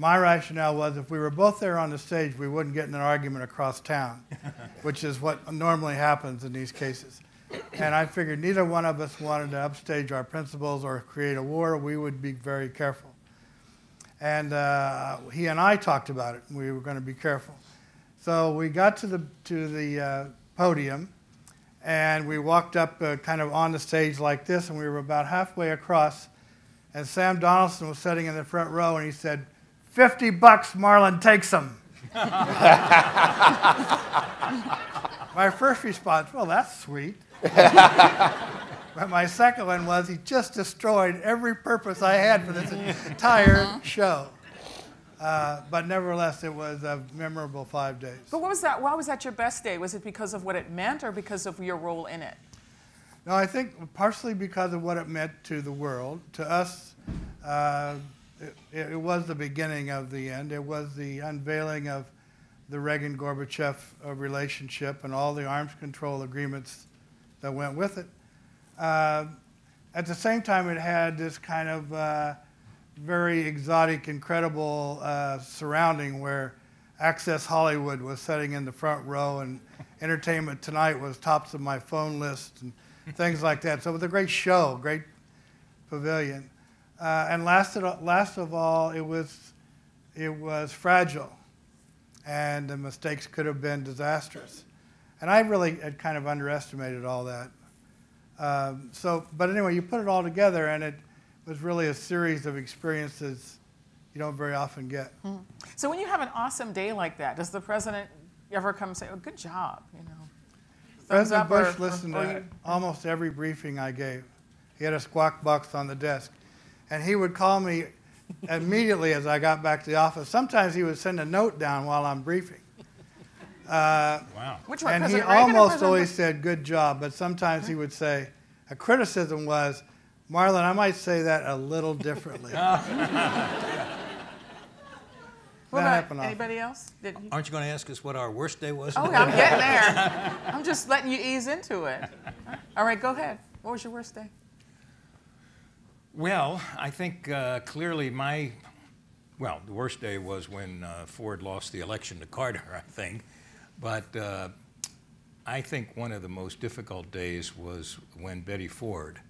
My rationale was if we were both there on the stage, we wouldn't get in an argument across town, which is what normally happens in these cases. And I figured neither one of us wanted to upstage our principles or create a war. We would be very careful. And uh, he and I talked about it. We were going to be careful. So we got to the, to the uh, podium, and we walked up uh, kind of on the stage like this, and we were about halfway across. And Sam Donaldson was sitting in the front row, and he said, 50 bucks, Marlin takes them. my first response, well, that's sweet. but my second one was, he just destroyed every purpose I had for this entire show. Uh, but nevertheless, it was a memorable five days. but what was that? Why was that your best day? Was it because of what it meant or because of your role in it? No, I think partially because of what it meant to the world. To us, uh, it, it was the beginning of the end. It was the unveiling of the Reagan Gorbachev uh, relationship and all the arms control agreements that went with it. Uh, at the same time, it had this kind of uh, very exotic, incredible uh, surrounding where Access Hollywood was sitting in the front row and Entertainment Tonight was tops of my phone list and things like that. So it was a great show, great pavilion. Uh, and last of, last of all, it was, it was fragile, and the mistakes could have been disastrous. And I really had kind of underestimated all that. Um, so, but anyway, you put it all together, and it was really a series of experiences you don't very often get. So when you have an awesome day like that, does the president ever come and say, "Oh, good job," you know? President up or- Bush listened or to you- almost every briefing I gave. He had a squawk box on the desk. And he would call me immediately as I got back to the office. Sometimes he would send a note down while I'm briefing. Uh, Wow. Which one, and he Reagan almost always said, good job, but sometimes he would say, a criticism was, Marlin, I might say that a little differently. What That about happened often. anybody else? Did you- Aren't you going to ask us what our worst day was? Oh, I'm getting there. I'm just letting you ease into it. All right, go ahead. What was your worst day? Well, I think uh, clearly my, well, the worst day was when uh, Ford lost the election to Carter, I think. But uh, I think one of the most difficult days was when Betty Ford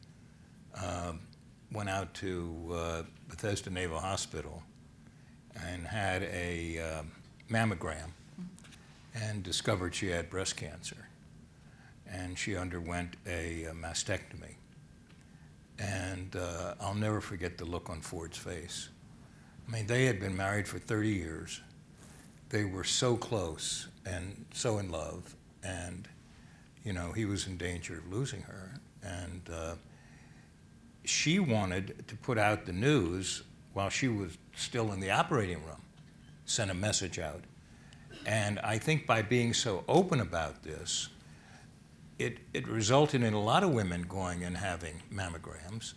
um, went out to uh, Bethesda Naval Hospital and had a um, mammogram and discovered she had breast cancer. And she underwent a, uh mastectomy. And uh, I'll never forget the look on Ford's face. I mean, they had been married for 30 years. They were so close and so in love. And, you know, he was in danger of losing her. And uh, she wanted to put out the news while she was still in the operating room, sent a message out. And I think by being so open about this, it, it resulted in a lot of women going and having mammograms.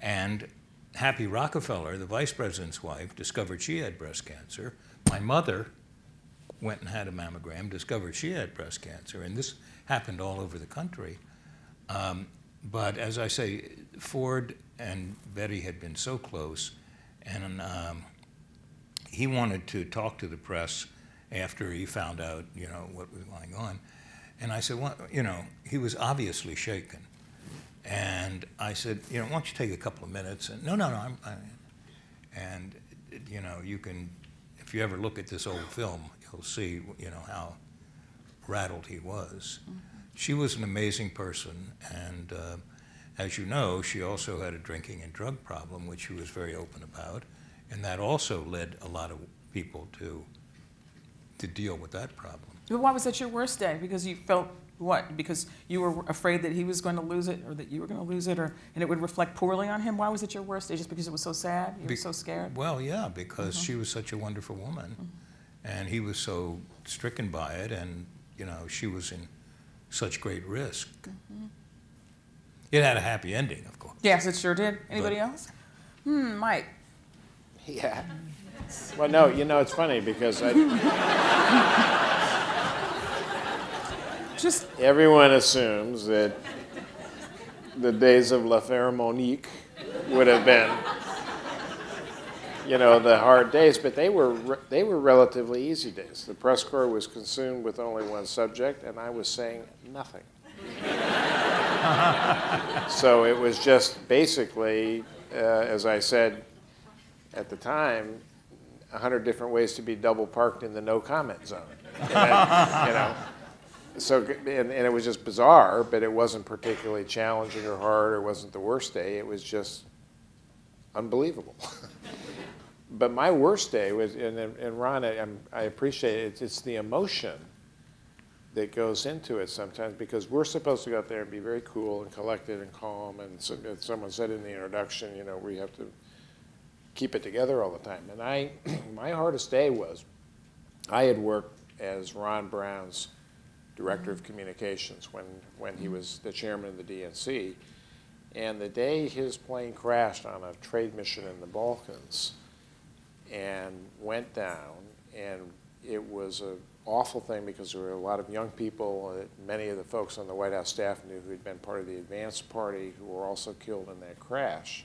And Happy Rockefeller, the vice president's wife, discovered she had breast cancer. My mother went and had a mammogram, discovered she had breast cancer, and this happened all over the country. Um, but as I say, Ford and Betty had been so close, and um, he wanted to talk to the press after he found out, you know, what was going on. And I said, well, you know, he was obviously shaken. And I said, you know, why don't you take a couple of minutes? And no, no, no. I'm, I, and you know, you can, if you ever look at this old film, you'll see, you know, how rattled he was. Mm-hmm. She was an amazing person, and uh, as you know, she also had a drinking and drug problem, which she was very open about, and that also led a lot of people to to deal with that problem. But why was that your worst day? Because you felt what? Because you were afraid that he was going to lose it, or that you were going to lose it, or and it would reflect poorly on him. Why was it your worst day? Just because it was so sad? You Be- were so scared. Well, yeah, because mm-hmm. she was such a wonderful woman, mm-hmm. and he was so stricken by it, and you know she was in such great risk. Mm-hmm. It had a happy ending, of course. Yes, it sure did. Anybody but, else? Hmm, Mike. Yeah. Well, no, you know it's funny because I. Just everyone assumes that the days of l'affaire Monica would have been, you know, the hard days, but they were they were relatively easy days. The press corps was consumed with only one subject, and I was saying nothing. so it was just basically, uh, as I said at the time, a hundred different ways to be double parked in the no comment zone. And, you know so and, and, it was just bizarre, but it wasn't particularly challenging or hard, or wasn't the worst day. It was just unbelievable. but my worst day was, and, and Ron, I, I appreciate it. It's, the emotion that goes into it sometimes because we're supposed to go out there and be very cool and collected and calm. And so, as someone said in the introduction, you know, we have to keep it together all the time. And I, my hardest day was, I had worked as Ron Brown's director of communications when, when he was the chairman of the DNC. And the day his plane crashed on a trade mission in the Balkans and went down, and it was an awful thing because there were a lot of young people. Uh, many of the folks on the White House staff knew who had been part of the advance party who were also killed in that crash.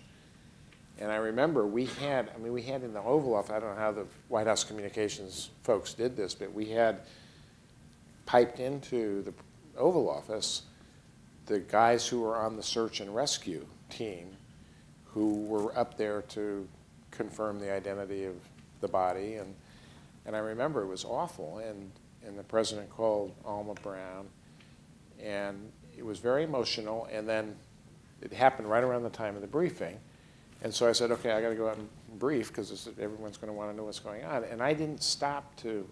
And I remember we had, I mean, we had in the Oval Office, I don't know how the White House communications folks did this, but we had piped into the Oval Office the guys who were on the search and rescue team who were up there to confirm the identity of the body. And, and I remember it was awful. And, and the president called Alma Brown, and it was very emotional. And then it happened right around the time of the briefing. And so I said, okay, I got to go out and brief because everyone's going to want to know what's going on. And I didn't stop to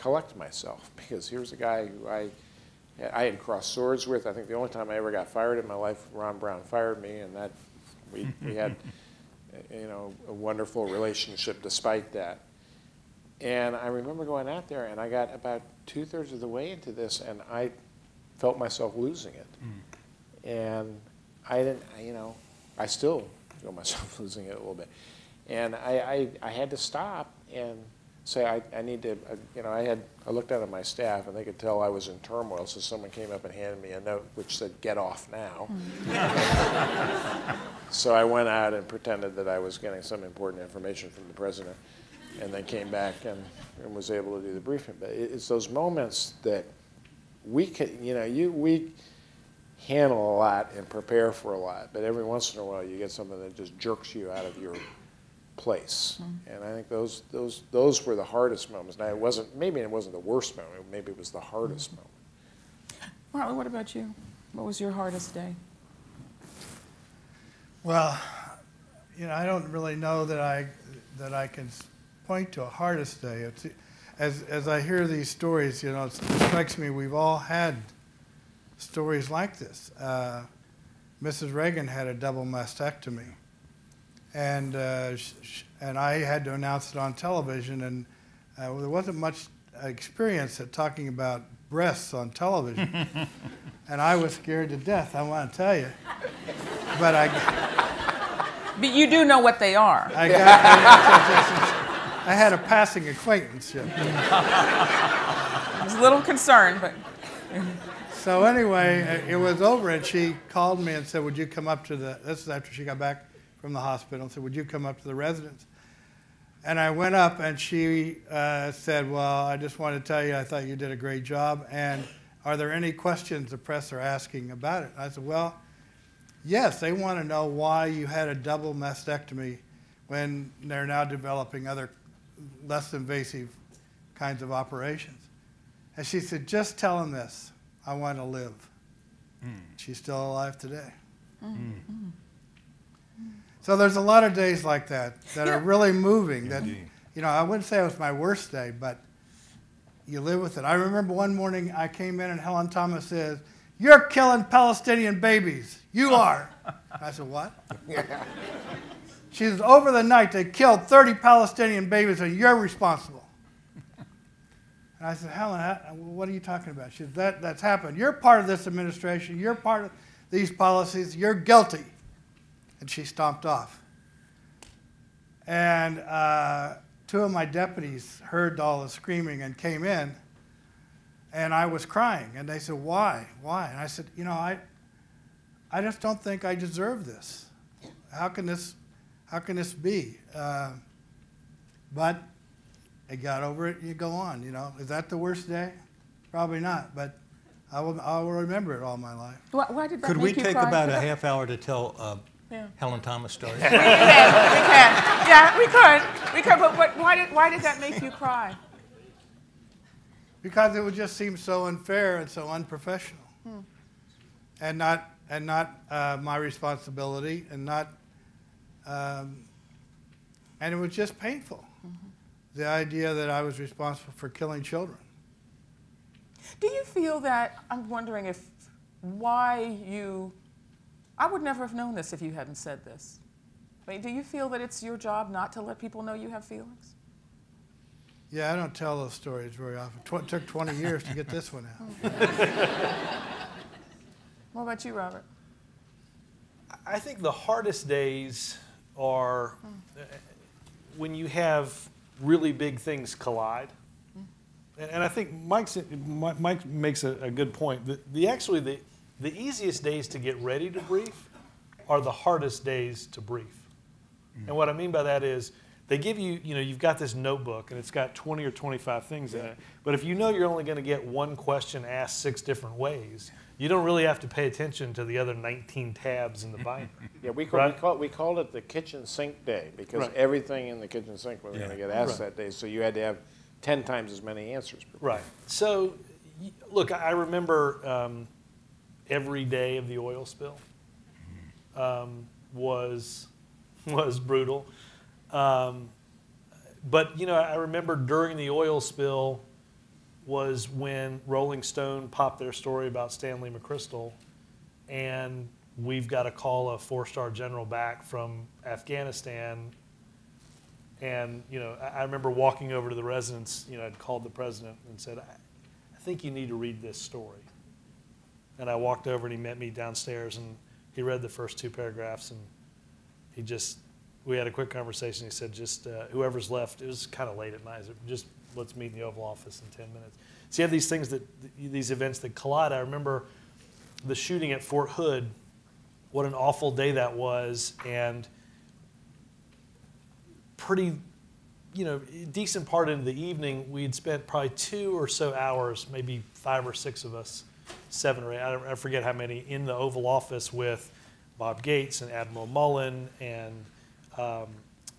collect myself because here's a guy who I, I had crossed swords with. I think the only time I ever got fired in my life, Ron Brown fired me, and that we, we had, you know, a wonderful relationship despite that. And I remember going out there, and I got about two thirds of the way into this, and I felt myself losing it. Mm. And I didn't, you know, I still feel myself losing it a little bit. And I, I, I had to stop and say, I, I need to, uh, you know, I had, I looked out at my staff and they could tell I was in turmoil, so someone came up and handed me a note which said, get off now. Mm. so I went out and pretended that I was getting some important information from the president and then came back and, and was able to do the briefing. But it's those moments that we can, you know, you, we handle a lot and prepare for a lot, but every once in a while you get something that just jerks you out of your place. Mm. And I think those, those, those were the hardest moments. Now, it wasn't, maybe it wasn't the worst moment, maybe it was the hardest moment. Marlin, what about you? What was your hardest day? Well, you know, I don't really know that I, that I can point to a hardest day. It's, as, as I hear these stories, you know, it strikes me we've all had stories like this. Uh, Mrs. Reagan had a double mastectomy and uh, and I had to announce it on television, and uh, there wasn't much experience at talking about breasts on television. and I was scared to death, I want to tell you. But I, But you do know what they are. I, got, I, I had a passing acquaintanceship. I was a little concerned, but. So anyway, it was over, and she called me and said, "Would you come up to the?" This is after she got back from the hospital. and Said, "Would you come up to the residence?" And I went up, and she uh, said, "Well, I just want to tell you, I thought you did a great job. And are there any questions the press are asking about it?" I said, "Well, yes, they want to know why you had a double mastectomy when they're now developing other less invasive kinds of operations." And she said, "Just tell them this." I want to live. Hmm. She's still alive today. Hmm. Hmm. So there's a lot of days like that that are really moving. That you know, I wouldn't say it was my worst day, but you live with it. I remember one morning I came in and Helen Thomas says, "You're killing Palestinian babies. You are." I said, "What?" She says, "Over the night they killed 30 Palestinian babies, and you're responsible." And I said, Helen, what are you talking about? She said, that, that's happened. You're part of this administration. You're part of these policies. You're guilty. And she stomped off. And uh, two of my deputies heard all the screaming and came in, and I was crying. And they said, why? Why? And I said, you know, I, I just don't think I deserve this. How can this, how can this be? Uh, but I got over it, and you go on, you know. Is that the worst day? Probably not, but I will, I will remember it all my life. Why, why did that Could make we you take cry? about a half hour to tell uh, Yeah. Helen Thomas story? we can, we can. Yeah, we could. We could, but what, why, did, why did that make you cry? Because it would just seem so unfair and so unprofessional. Hmm. And not, and not uh, my responsibility, and not, um, and it was just painful. The idea that I was responsible for killing children. Do you feel that, I'm wondering if, why you, I would never have known this if you hadn't said this. I mean, do you feel that it's your job not to let people know you have feelings? Yeah, I don't tell those stories very often. Tw- it took 20 years to get this one out. What about you, Robert? I think the hardest days are uh, when you have really big things collide. And and I think Mike's, Mi- Mike makes a, a good point. The, the actually the, the easiest days to get ready to brief are the hardest days to brief. And what I mean by that is they give you, you know, you've got this notebook and it's got 20 or 25 things in it. But if you know you're only going to get one question asked six different ways, you don't really have to pay attention to the other 19 tabs in the binder. Yeah, we, call, Right? we, call, we called it the kitchen sink day because Right. everything in the kitchen sink was Yeah. going to get asked Right. that day. So you had to have 10 times as many answers. Right. So, look, I remember um, every day of the oil spill um, was was brutal. Um, but you know, I remember during the oil spill was when Rolling Stone popped their story about Stanley McChrystal, and we've got to call a four-star general back from Afghanistan and you know, I, remember walking over to the residence. You know, I'd called the president and said, I, "I think you need to read this story." And I walked over and he met me downstairs and he read the first two paragraphs and he just we had a quick conversation. He said, "Just uh, whoever's left." It was kind of late at night. Just let's meet in the Oval Office in ten minutes. So you have these things that these events that collide. I remember the shooting at Fort Hood. What an awful day that was, and pretty, you know, decent part into the evening, we'd spent probably two or so hours, maybe five or six of us, seven or eight, I forget how many, in the Oval Office with Bob Gates and Admiral Mullen and um,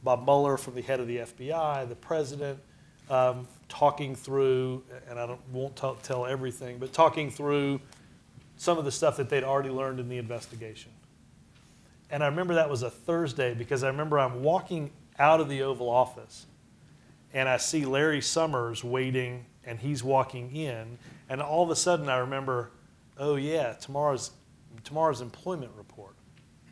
Bob Mueller from the head of the FBI, the president, um, talking through, and I don't, won't tell, tell everything, but talking through some of the stuff that they'd already learned in the investigation. And I remember that was a Thursday because I remember I'm walking out of the Oval Office and I see Larry Summers waiting and he's walking in. And all of a sudden I remember, oh, yeah, tomorrow's, tomorrow's employment report.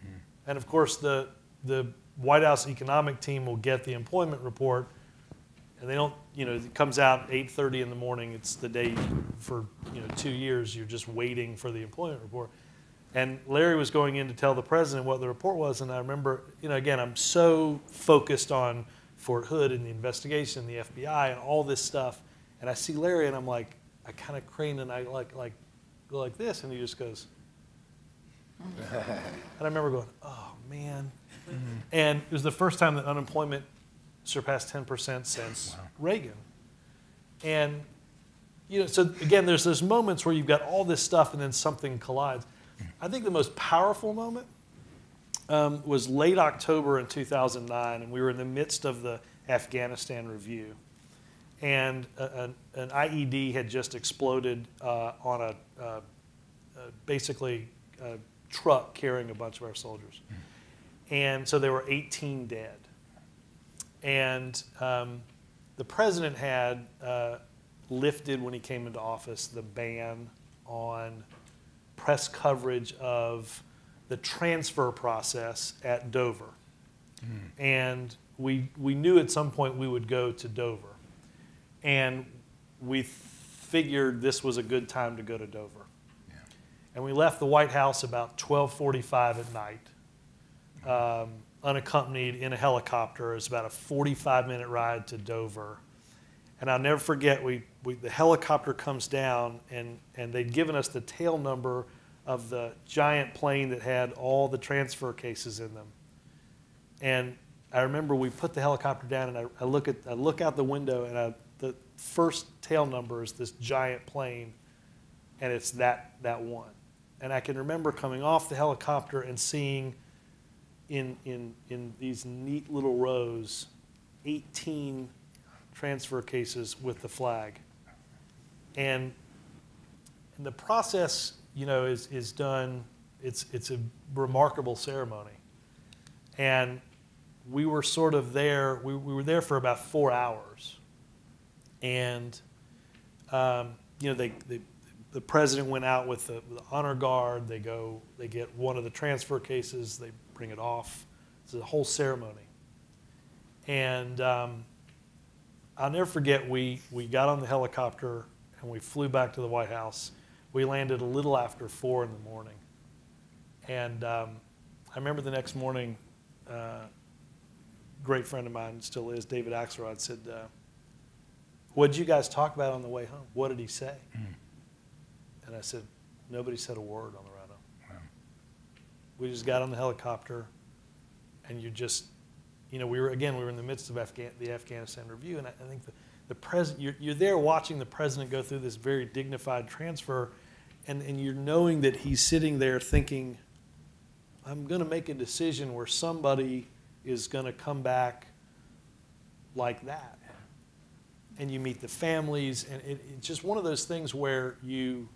Hmm. And of course, the, the White House economic team will get the employment report and they don't, you know, it comes out 8:30 in the morning. It's the day for you know two years. You're just waiting for the employment report. And Larry was going in to tell the president what the report was, and I remember, you know, again, I'm so focused on Fort Hood and the investigation, the FBI, and all this stuff, and I see Larry, and I'm like, I kind of crane and I like like go like this, and he just goes. and I remember going, oh man. And it was the first time that unemployment surpassed 10% since Reagan. And you know, so again, there's those moments where you've got all this stuff and then something collides. I think the most powerful moment um, was late October in 2009, and we were in the midst of the Afghanistan review. And an, an IED had just exploded uh, on a uh, uh, basically a truck carrying a bunch of our soldiers. And so there were 18 dead. And um, the president had uh, lifted, when he came into office, the ban on press coverage of the transfer process at Dover. And we, we knew at some point we would go to Dover. And we figured this was a good time to go to Dover. And we left the White House about 12:45 at night, um, unaccompanied in a helicopter. It's about a 45-minute ride to Dover. And I'll never forget, we, we, the helicopter comes down, and, and they'd given us the tail number of the giant plane that had all the transfer cases in them. And I remember we put the helicopter down, and I, I look at I look out the window, and I, first tail number is this giant plane, and it's that that one. And I can remember coming off the helicopter and seeing in in in these neat little rows, 18 transfer cases with the flag. And, and the process, you know, is, is done, it's, it's a remarkable ceremony. And we were sort of there, we, we were there for about four hours. And, um, you know, they, they, the president went out with the, the honor guard. They go, they get one of the transfer cases, they bring it off. It's a whole ceremony. And um, I'll never forget, we, we got on the helicopter and we flew back to the White House. We landed a little after four in the morning. And um, I remember the next morning, uh, great friend of mine, still is, David Axelrod, said, uh, What did you guys talk about on the way home? What did he say? Hmm. And I said, Nobody said a word on the ride home. We just got on the helicopter, and you just, you know, we were, again, we were in the midst of Afghan, the Afghanistan review, and I, I think the, the president, you're, you're there watching the president go through this very dignified transfer, and, and you're knowing that he's sitting there thinking, I'm going to make a decision where somebody is going to come back like that. And you meet the families, and it, it's just one of those things where you,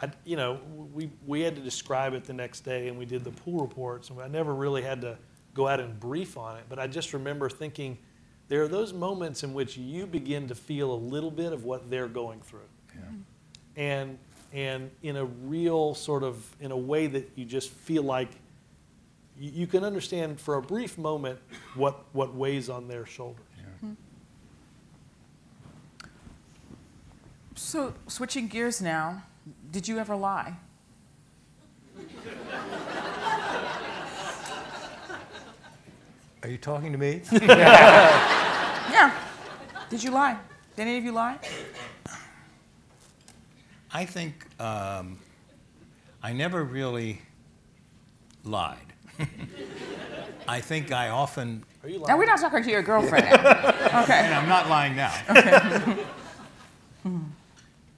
I, you know, we, we had to describe it the next day, and we did the pool reports, and I never really had to go out and brief on it, but I just remember thinking, there are those moments in which you begin to feel a little bit of what they're going through. And, and in a real sort of, in a way that you just feel like you, you can understand for a brief moment what, what weighs on their shoulders. So, switching gears now, did you ever lie? Are you talking to me? yeah. Did you lie? Did any of you lie? I think um, I never really lied. I think I often. Are you lying? Now, we're not talking to your girlfriend. now. okay. And I'm not lying now. Okay.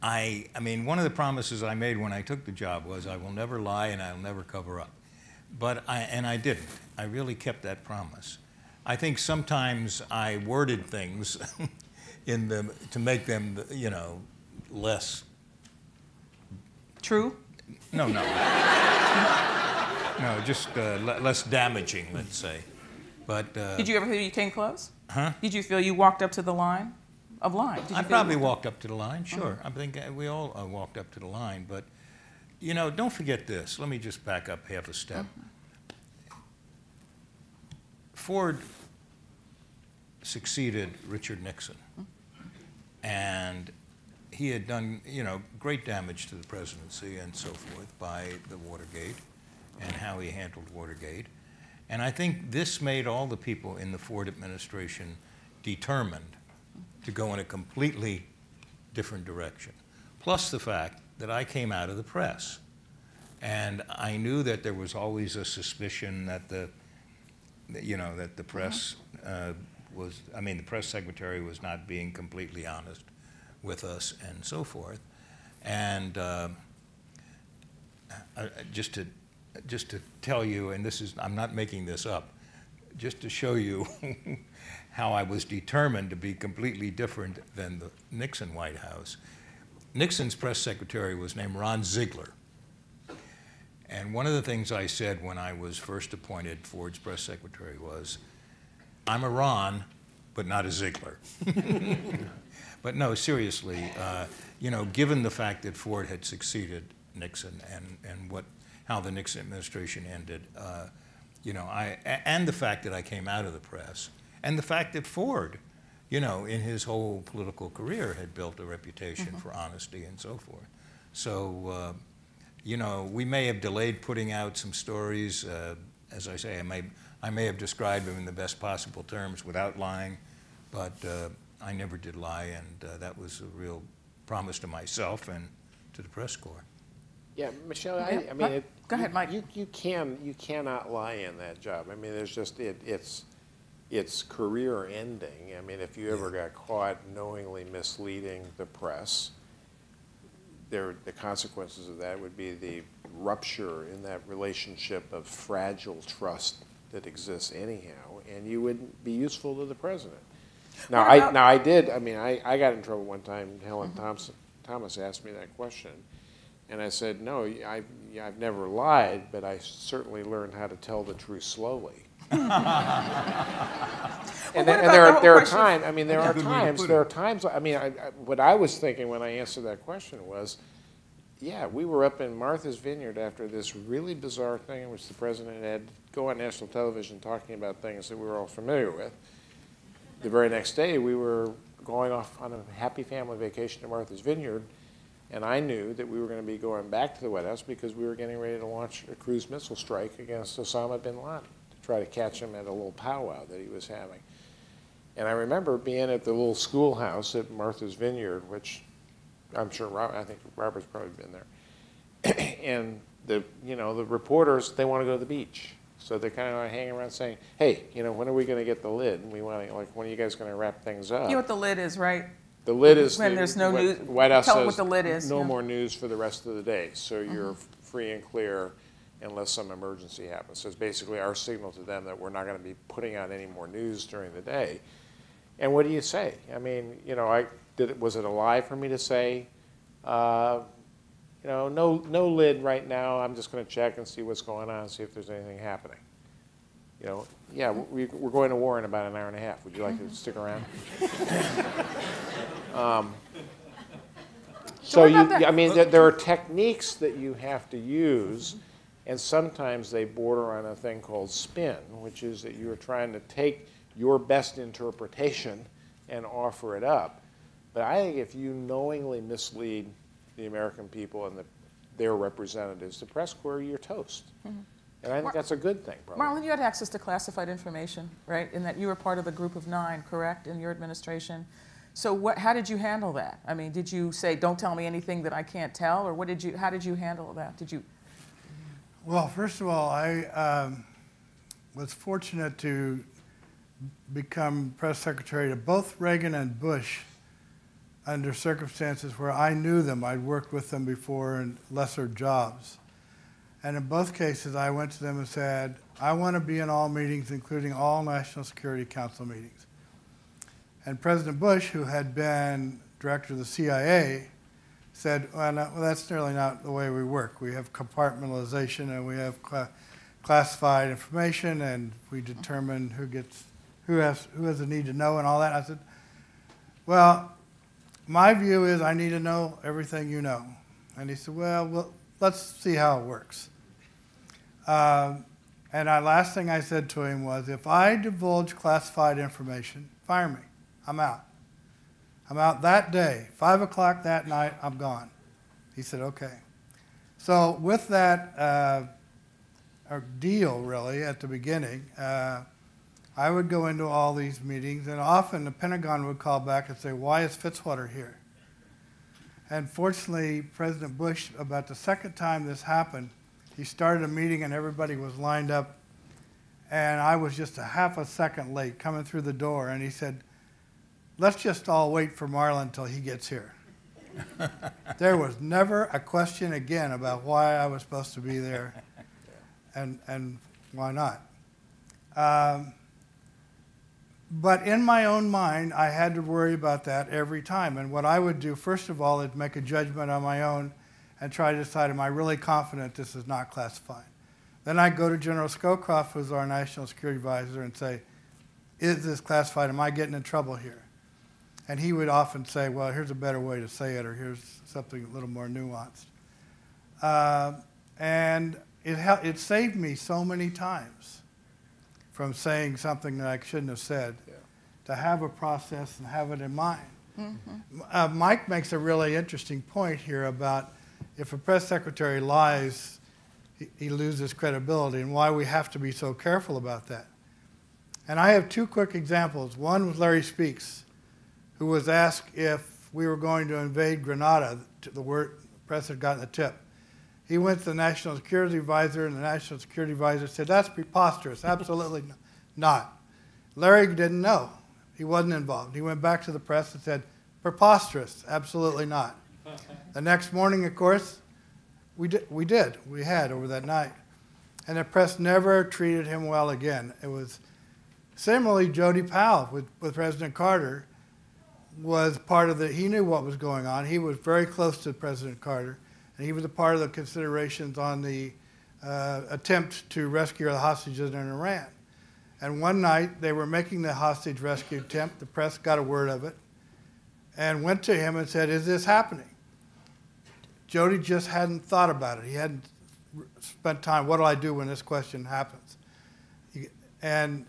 I, I mean, one of the promises I made when I took the job was I will never lie and I'll never cover up. But I, and I didn't. I really kept that promise. I think sometimes I worded things in them to make them, you know, less. True? No, no. no, just uh, le- less damaging, let's say. But. Uh, Did you ever feel you came close? Huh? Did you feel you walked up to the line of line? Did you I probably walked up to the line, sure. I think uh, we all uh, walked up to the line, but, you know, don't forget this. Let me just back up half a step. Ford succeeded Richard Nixon. And he had done, you know, great damage to the presidency and so forth by the Watergate and how he handled Watergate. And I think this made all the people in the Ford administration determined to go in a completely different direction. Plus the fact that I came out of the press. And I knew that there was always a suspicion that the, you know, that the press uh, was, I mean, the press secretary was not being completely honest with us and so forth. And uh, just to, just to tell you, and this is, I'm not making this up, just to show you how I was determined to be completely different than the Nixon White House. Nixon's press secretary was named Ron Ziegler. And one of the things I said when I was first appointed Ford's press secretary was, I'm a Ron, but not a Ziegler. but no, seriously, uh, you know, given the fact that Ford had succeeded Nixon and, and what, how the Nixon administration ended, uh, you know, I, and the fact that I came out of the press, and the fact that Ford, you know, in his whole political career had built a reputation Mhm. for honesty and so forth. So, uh, you know, we may have delayed putting out some stories. Uh, as I say, I may, I may have described them in the best possible terms without lying, but uh, I never did lie, and uh, that was a real promise to myself and to the press corps. Yeah, Michelle, Yeah, I, I mean, it, go ahead, Mike. You, you can, you cannot lie in that job. I mean, there's just, it, it's, it's career ending. I mean, if you ever got caught knowingly misleading the press, there, the consequences of that would be the rupture in that relationship of fragile trust that exists anyhow, and you wouldn't be useful to the president. Now, I, now I did, I mean, I, I got in trouble one time, Helen mm-hmm. Thompson, Thomas asked me that question, and I said, no, I, I've never lied, but I certainly learned how to tell the truth slowly. And, what then- and there the are, whole there are times, I mean, there That's are good way to times, there are times, I mean, I, I, what I was thinking when I answered that question was, yeah, we were up in Martha's Vineyard after this really bizarre thing in which the president had to go on national television talking about things that we were all familiar with. The very next day, we were going off on a happy family vacation to Martha's Vineyard, and I knew that we were going to be going back to the White House because we were getting ready to launch a cruise missile strike against Osama bin Laden to try to catch him at a little powwow that he was having. And I remember being at the little schoolhouse at Martha's Vineyard, which I'm sure, Rob, I think Robert's probably been there. and the, you know, the reporters, they want to go to the beach. So they're kind of hanging around saying, hey, you know, when are we going to get the lid? And we want to, like, when are you guys going to wrap things up? You know what the lid is, right? The lid is. When the- there's no what- news- White House tell says what the lid is, No yeah. more news for the rest of the day, so you're Mhm. free and clear unless some emergency happens. So it's basically our signal to them that we're not gonna be putting out any more news during the day. And what do you say? I mean, you know, I, did it, was it a lie for me to say, uh, you know, no, no lid right now, I'm just gonna check and see what's going on, see if there's anything happening? You know, yeah, we, we're going to war in about an hour and a half, would you like to stick around? Um, So you, I mean, there, there are techniques that you have to use, and sometimes they border on a thing called spin, which is that you're trying to take your best interpretation and offer it up. But I think if you knowingly mislead the American people and the, their representatives, the press corps, you're toast. Mhm. And I think Mar- that's a good thing, probably. Marlin, you had access to classified information, right? In that you were part of the group of nine, correct, in your administration? So what, how did you handle that? I mean, did you say, don't tell me anything that I can't tell, or what did you, how did you handle that? Did you, Well, first of all, I um, was fortunate to become press secretary to both Reagan and Bush under circumstances where I knew them. I'd worked with them before in lesser jobs. And in both cases, I went to them and said, I want to be in all meetings, including all National Security Council meetings. And President Bush, who had been director of the CIA, said, well, no, well, that's nearly not the way we work. We have compartmentalization and we have cla- classified information and we determine who gets, who has, who has a need to know and all that. I said, well, my view is I need to know everything you know. And he said, well, well let's see how it works. Um, and the last thing I said to him was, if I divulge classified information, fire me. I'm out. I'm out that day. Five o'clock that night, I'm gone. He said, okay. So with that uh, deal, really, at the beginning, uh, I would go into all these meetings, and often the Pentagon would call back and say, why is Fitzwater here? And fortunately, President Bush, about the second time this happened, he started a meeting and everybody was lined up. And I was just a half a second late coming through the door. And he said, let's just all wait for Marlin until he gets here. there was never a question again about why I was supposed to be there and, and why not. Um, but in my own mind, I had to worry about that every time. And what I would do, first of all, is make a judgment on my own and try to decide, am I really confident this is not classified? Then I'd go to General Scowcroft, who's our national security advisor, and say, is this classified? Am I getting in trouble here? And he would often say, well, here's a better way to say it, or here's something a little more nuanced. Uh, and it, it saved me so many times from saying something that I shouldn't have said, yeah. to have a process and have it in mind. Mm-hmm. Uh, Mike makes a really interesting point here about if a press secretary lies, he, he loses credibility, and why we have to be so careful about that. And I have two quick examples. One was Larry Speakes, who was asked if we were going to invade Grenada. The word press had gotten the tip. He went to the National Security Advisor, and the National Security Advisor said, That's preposterous. Absolutely not. Larry didn't know. He wasn't involved. He went back to the press and said, Preposterous. Absolutely not. The next morning, of course, we did, we did. We had over that night. And the press never treated him well again. It was similarly Jody Powell with, with President Carter was part of the, he knew what was going on. He was very close to President Carter and he was a part of the considerations on the uh, attempt to rescue the hostages in Iran. And one night they were making the hostage rescue attempt. The press got a word of it and went to him and said, Is this happening? Jody just hadn't thought about it. He hadn't spent time, what do I do when this question happens? And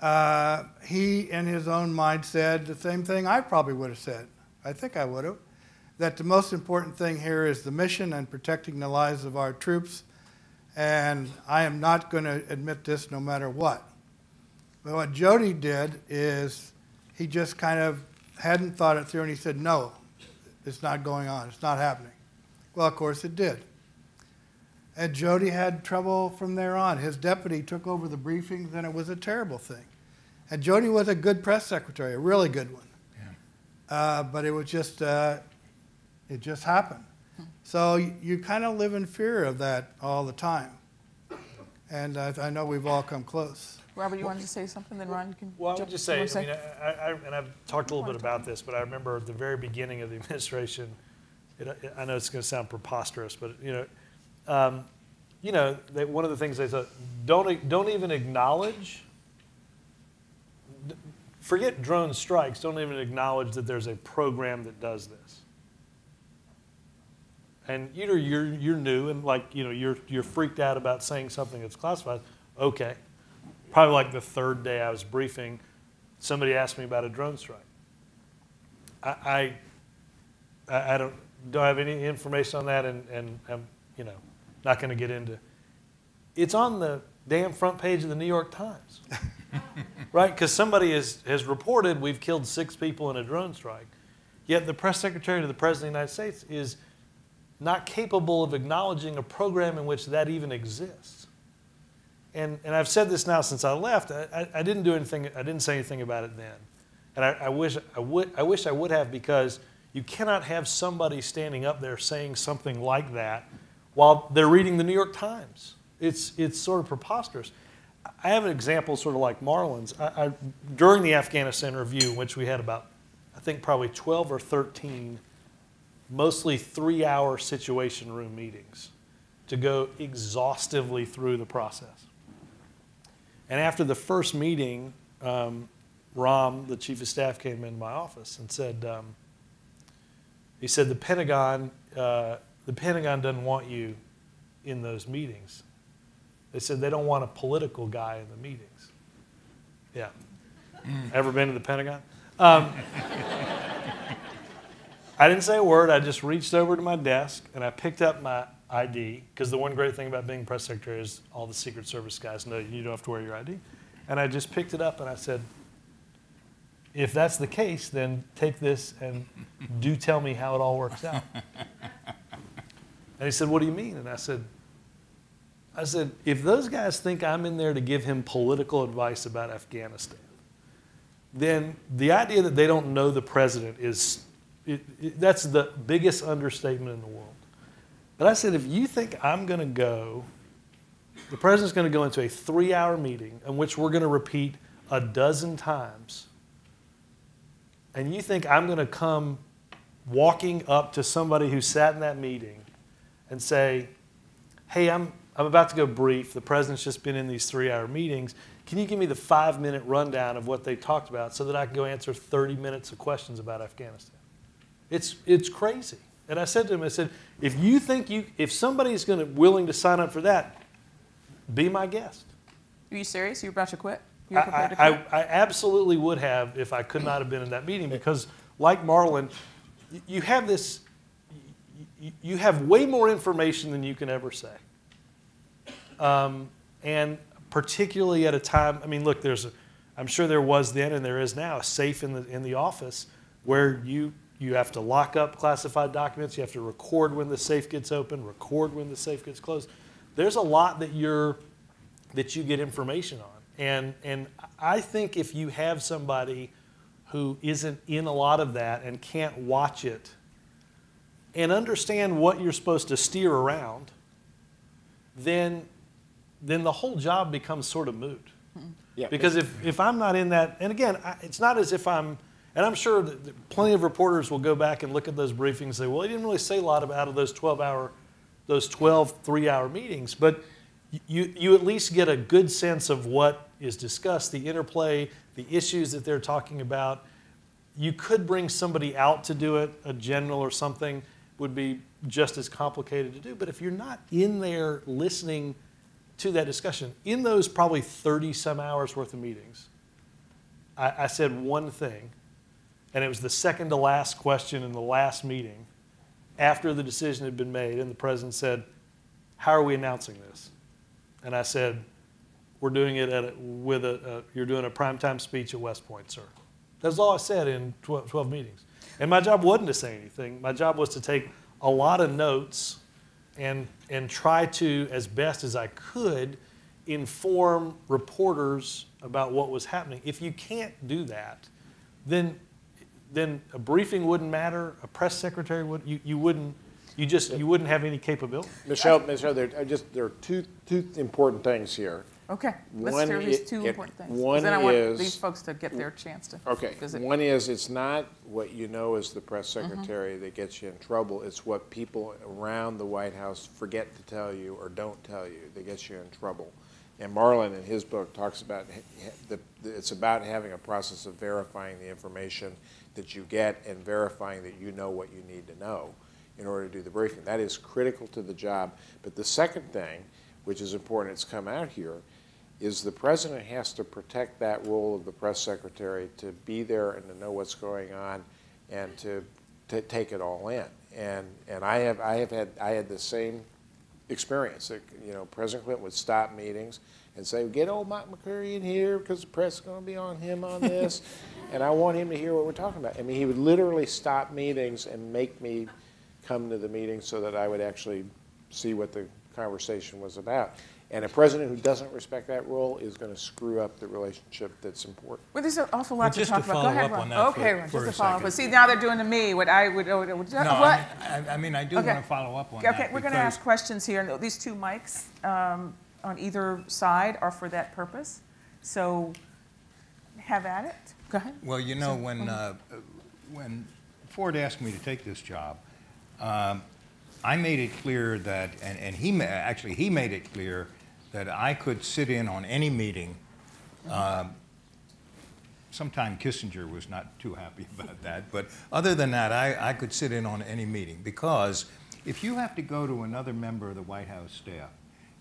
uh, he, in his own mind, said the same thing I probably would have said. I think I would have that the most important thing here is the mission and protecting the lives of our troops. And I am not going to admit this no matter what. But what Jody did is he just kind of hadn't thought it through and he said, no, it's not going on. It's not happening. Well, of course it did. And Jody had trouble from there on. His deputy took over the briefings and it was a terrible thing. And Jody was a good press secretary, a really good one. Yeah. Uh, but it was just, uh, it just happened. So you, you kind of live in fear of that all the time. And I, I, know we've all come close. Robert, you wanted to say something, then Ron can. Well, I would just say, I mean, I, I, and I've talked a little bit about this, but I remember at the very beginning of the administration, it, I know it's going to sound preposterous, but you know, um, you know, they, one of the things they said, don't don't even acknowledge. Forget drone strikes. Don't even acknowledge that there's a program that does this and either you're you're new and like you know you're you're freaked out about saying something that's classified. Okay, probably like the third day I was briefing, somebody asked me about a drone strike. I I, I don't don't have any information on that, and and I'm you know not going to get into. It's on the damn front page of the New York Times, right? Because somebody has has reported we've killed six people in a drone strike, yet the press secretary to the president of the United States is not capable of acknowledging a program in which that even exists. And, and I've said this now since I left. I, I, didn't do anything, I didn't say anything about it then. And I, I, wish I, would, I wish I would have because you cannot have somebody standing up there saying something like that while they're reading the New York Times. It's, it's sort of preposterous. I have an example sort of like Marlin's. I, I, during the Afghanistan review, which we had about, I think probably 12 or 13 mostly three hour situation room meetings to go exhaustively through the process. And after the first meeting, um, Rahm, the chief of staff, came into my office and said, um, he said, the Pentagon, uh, the Pentagon doesn't want you in those meetings. They said they don't want a political guy in the meetings. Yeah. Ever been to the Pentagon? Um, I didn't say a word. I just reached over to my desk and I picked up my ID because the one great thing about being press secretary is all the Secret Service guys know you don't have to wear your ID. And I just picked it up and I said, if that's the case, then take this and do tell me how it all works out. And he said, What do you mean? And I said, I said, if those guys think I'm in there to give him political advice about Afghanistan, then the idea that they don't know the president is it, it, that's the biggest understatement in the world. But I said, if you think I'm going to go, the president's going to go into a three hour meeting in which we're going to repeat a dozen times, and you think I'm going to come walking up to somebody who sat in that meeting and say, hey, I'm, I'm about to go brief. The president's just been in these three hour meetings. Can you give me the five minute rundown of what they talked about so that I can go answer 30 minutes of questions about Afghanistan? It's, it's crazy. And I said to him, I said, if you think you, if somebody's going to willing to sign up for that, be my guest. Are you serious? You're about to quit? You're I, to quit? I absolutely would have if I could not have been in that meeting because, like Marlin, y- you have this, you have way more information than you can ever say. Um, and particularly at a time, I mean, look, there's, a, I'm sure there was then and there is now a safe in the, in the office where you, you have to lock up classified documents, you have to record when the safe gets open, record when the safe gets closed. There's a lot that you're, that you get information on. And, and I think if you have somebody who isn't in a lot of that and can't watch it and understand what you're supposed to steer around, then, then the whole job becomes sort of moot. Yeah, because if, if I'm not in that, and again, I, it's not as if I'm, and I'm sure that plenty of reporters will go back and look at those briefings and say, well, he didn't really say a lot about out of those 12 hour, those 12 three hour meetings, but you, you at least get a good sense of what is discussed, the interplay, the issues that they're talking about. You could bring somebody out to do it, a general or something would be just as complicated to do. But if you're not in there listening to that discussion, in those probably 30 some hours worth of meetings, I, I said one thing, and it was the second to last question in the last meeting after the decision had been made, and the president said, How are we announcing this? And I said, We're doing it a, with a, a, you're doing a primetime speech at West Point, sir. That's all I said in 12, 12 meetings. And my job wasn't to say anything. My job was to take a lot of notes and, and try to, as best as I could, inform reporters about what was happening. If you can't do that, then, then a briefing wouldn't matter, a press secretary would, you, you wouldn't, you just, you wouldn't have any capability. Michelle, Michelle, there are just, there are two, two important things here. Okay, let's One hear these two it- important things. 'cause One then I want is- these folks to get their chance to Okay, visit. one is, it's not what you know as the press Mm-hmm. secretary that gets you in trouble, it's what people around the White House forget to tell you or don't tell you that gets you in trouble. And Marlin, in his book, talks about, the, the- it's about having a process of verifying the information that you get and verifying that you know what you need to know in order to do the briefing. That is critical to the job. But the second thing, which is important, it's come out here, is the president has to protect that role of the press secretary to be there and to know what's going on and to, to take it all in. And, and I have, I have had, I had the same experience. That, You know, President Clinton would stop meetings and say, get old Mike McCurry in here because the press is going to be on him on this. and I want him to hear what we're talking about. I mean, he would literally stop meetings and make me come to the meeting so that I would actually see what the conversation was about. And a president who doesn't respect that role is going to screw up the relationship that's important. Well, there's an awful Well, lot to talk to about. Go ahead, Ron. on that for- okay, Ron, for just a to follow up. But see, now they're doing to me what I would. would, would No, what? I, mean- I, I mean, I do Okay. want to follow up on Okay, that. Okay, we're going to ask questions here. and These two mics um, on either side are for that purpose. So have at it. Go ahead. Well, you know, So- when, uh, when Ford asked me to take this job, um, I made it clear that, and, and he, actually, he made it clear that I could sit in on any meeting. Um, Sometime Kissinger was not too happy about that, but other than that, I, I could sit in on any meeting because if you have to go to another member of the White House staff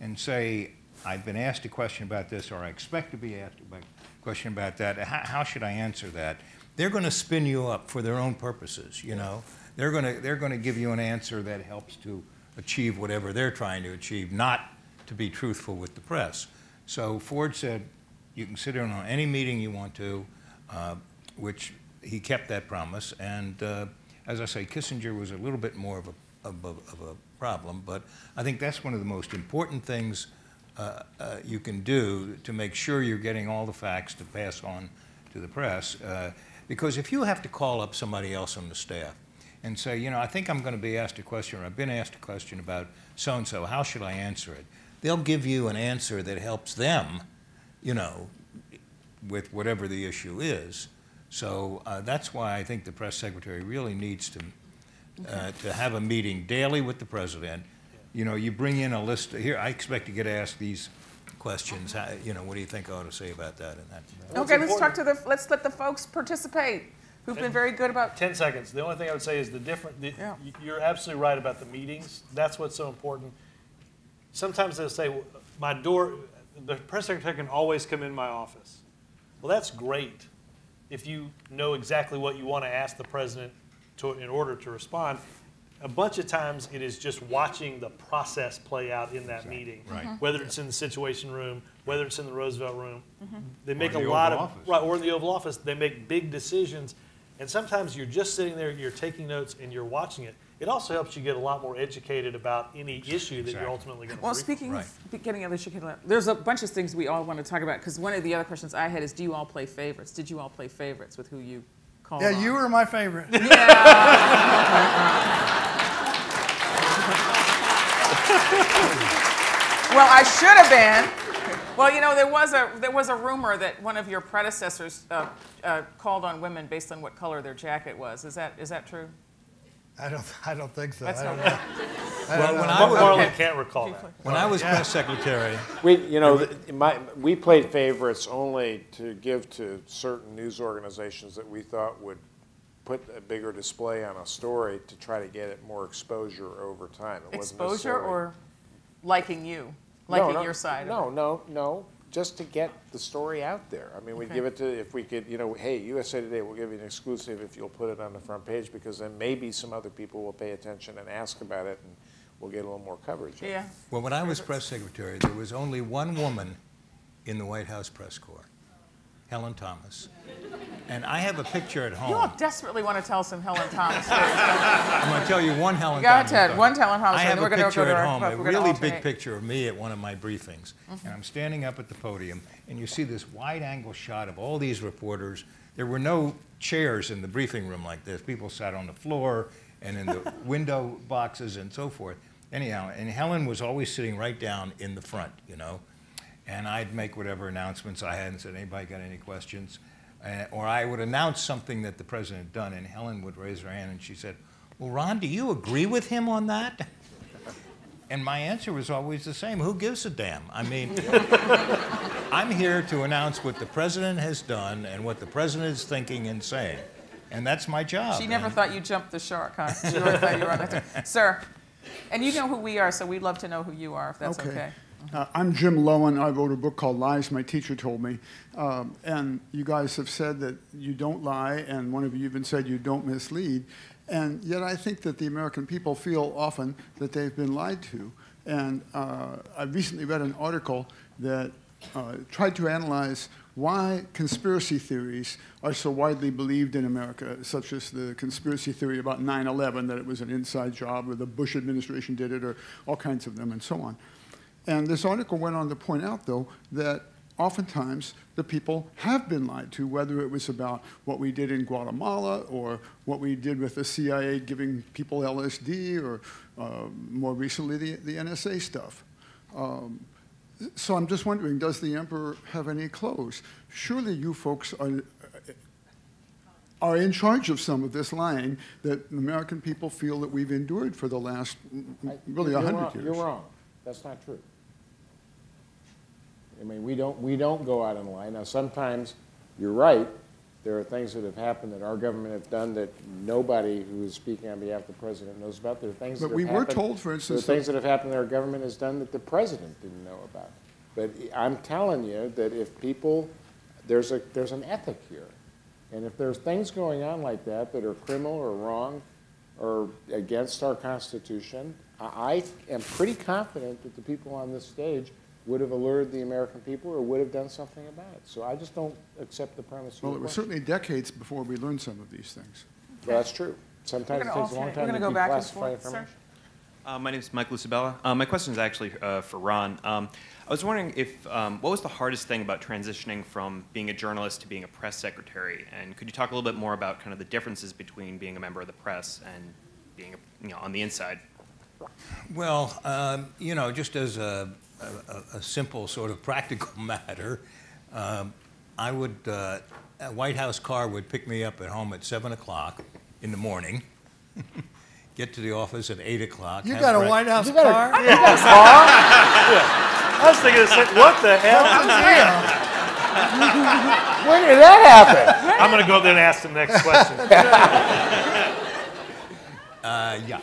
and say, I've been asked a question about this, or I expect to be asked a question about that. How, how should I answer that? They're going to spin you up for their own purposes, you know? They're going to, they're going to give you an answer that helps to achieve whatever they're trying to achieve, not to be truthful with the press. So Ford said, you can sit in on any meeting you want to, uh, which he kept that promise. And uh, as I say, Kissinger was a little bit more of a, of, a, of a problem, but I think that's one of the most important things uh, uh, you can do to make sure you're getting all the facts to pass on to the press. Uh, because if you have to call up somebody else on the staff and say, you know, I think I'm going to be asked a question, or I've been asked a question about so and so, how should I answer it? They'll give you an answer that helps them, you know, with whatever the issue is. So uh, that's why I think the press secretary really needs to, uh, to have a meeting daily with the president. You know, you bring in a list, here, I expect to get asked these questions, How- you know, what do you think I ought to say about that and that? Okay, let's talk to the, let's let the folks participate who've been very good about 10 seconds. The only thing I would say is the different, the, you're absolutely right about the meetings. That's what's so important. Sometimes they'll say, my door, the press secretary can always come in my office. Well, that's great if you know exactly what you want to ask the president to, in order to respond. A bunch of times it is just watching the process play out in that meeting. Right. Mhm. Whether it's in the Situation Room, whether it's in the Roosevelt Room. Mhm. They make Or a the lot of, Office. right, or in the Oval Office, they make big decisions. And sometimes you're just sitting there, you're taking notes and you're watching it. It also helps you get a lot more educated about any issue that you're ultimately going to Well, speaking of getting other chicken, there's a bunch of things we all want to talk about because one of the other questions I had is, do you all play favorites? Did you all play favorites with who you called? Yeah, on? you were my favorite. Well, I should have been. Well, you know, there was a there was a rumor that one of your predecessors uh, uh, called on women based on what color their jacket was. Is that is that true? I don't, I don't think so. That's I don't not know. right. Well, when. I was- Marlin can't recall that. When I was Yeah. press secretary, We, you know, th- my, we played favorites only to give to certain news organizations that we thought would put a bigger display on a story to try to get it more exposure over time. It wasn't Exposure or liking you, liking no, your side? of No, no, no, just to get the story out there. I mean, we'd Okay. give it to, if we could, you know, hey, USA Today, we'll give you an exclusive if you'll put it on the front page, because then maybe some other people will pay attention and ask about it, and we'll get a little more coverage. Yeah. well, when I was press secretary, there was only one woman in the White House press corps, Helen Thomas. And I have a picture at home. You all desperately want to tell some Helen Thomas stories. I'm going to tell you one Helen Go Thomas. ahead, story. one Helen Thomas I have we're a go picture to at home, a really alternate. big picture of me at one of my briefings. Mhm. And I'm standing up at the podium, and you see this wide-angle shot of all these reporters. There were no chairs in the briefing room like this. People sat on the floor and in the window boxes and so forth. Anyhow, and Helen was always sitting right down in the front, you know. And I'd make whatever announcements I had and said, anybody got any questions? Uh, or I would announce something that the president had done, and Helen would raise her hand and she said, Well, Ron, do you agree with him on that? And my answer was always the same who gives a damn? I mean, I'm here to announce what the president has done and what the president is thinking and saying. And that's my job. She never And- thought you jumped the shark, huh? She never thought you were on that. Sir, and you know who we are, so we'd love to know who you are, if that's okay. Uh, I'm Jim Loewen. I wrote a book called Lies, my teacher told me. Um, and you guys have said that you don't lie, and one of you even said you don't mislead. And yet I think that the American people feel often that they've been lied to. And uh, I recently read an article that uh, tried to analyze why conspiracy theories are so widely believed in America, such as the conspiracy theory about 9 11, that it was an inside job, or the Bush administration did it, or all kinds of them, and so on. And this article went on to point out, though, that oftentimes the people have been lied to, whether it was about what we did in Guatemala or what we did with the CIA giving people LSD or uh, more recently the, the NSA stuff. Um, so I'm just wondering, does the emperor have any clothes? Surely you folks are, are in charge of some of this lying that American people feel that we've endured for the last really a You're 100 wrong- years. You're wrong. That's not true. I mean, we don't, we don't go out and lie. Now, sometimes, you're right, there are things that have happened that our government have done that nobody who is speaking on behalf of the president knows about. There are things But that we have were happened- told, for instance, There are that- things that have happened that our government has done that the president didn't know about. But I'm telling you that if people, there's a, there's an ethic here. And if there's things going on like that that are criminal or wrong or against our Constitution, I, I am pretty confident that the people on this stage would have alerted the American people or would have done something about it. So I just don't accept the premise Well, your it was question. certainly decades before we learned some of these things. Well, that's true. Sometimes it takes a long time to gonna go back and declassify forth, sir. information. Uh, my name is Mike Lucibella. Uh, my question is actually uh, for Ron. Um, I was wondering if um, what was the hardest thing about transitioning from being a journalist to being a press secretary, and could you talk a little bit more about kind of the differences between being a member of the press and being, a, you know, on the inside? Well, um, you know, just as a, a, a simple sort of practical matter, um, I would, uh, a White House car would pick me up at home at 7 o'clock in the morning, get to the office at 8 o'clock. You got a break- White House You got a- car? you got a car? I was thinking, what the hell? When did that happen? I'm going to go up there and ask the next question. Uh, yeah.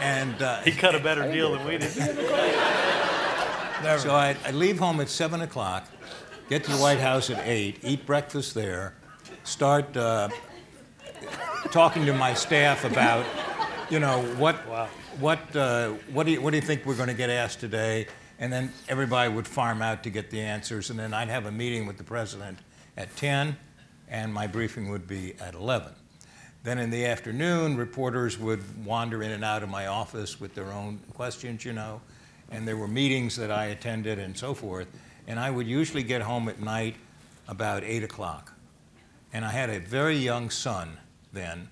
and uh, he cut a better deal than we did. So I, I leave home at seven o'clock, get to the White House at eight, eat breakfast there, start uh, talking to my staff about, you know, what, what, uh, what do you, what do you think we're going to get asked today? And then everybody would farm out to get the answers, and then I'd have a meeting with the president at ten, and my briefing would be at eleven. Then in the afternoon, reporters would wander in and out of my office with their own questions, you know, and there were meetings that I attended and so forth. And I would usually get home at night about 8 o'clock. And I had a very young son then,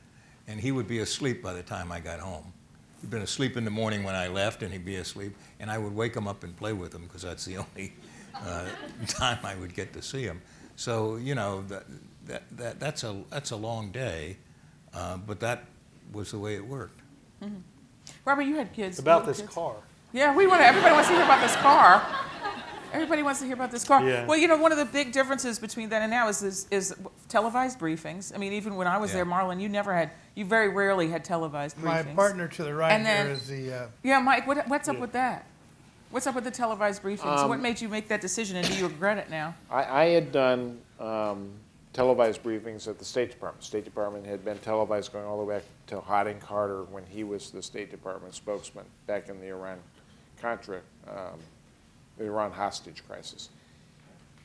and he would be asleep by the time I got home. He'd been asleep in the morning when I left, and he'd be asleep, and I would wake him up and play with him because that's the only uh, time I would get to see him. So, you know, that, that, that, that's, a, that's a long day. Uh, but that was the way it worked. Mhm. Robert, you had kids. About little this kids. car. Yeah, we want to. Everybody wants to hear about this car. Everybody wants to hear about this car. Yeah. Well, you know, one of the big differences between then and now is is, is televised briefings. I mean, even when I was Yeah. there, Marlin, you never had, you very rarely had televised briefings. My partner to the right And then- here is the, uh, Yeah, Mike, what, what's up with that? What's up with the televised briefings? Um, what made you make that decision, and do you regret it now? I, I had done um, televised briefings at the State Department. State Department had been televised going all the way back to Hodding Carter when he was the State Department spokesman back in the Iran-Contra, um, the Iran hostage crisis.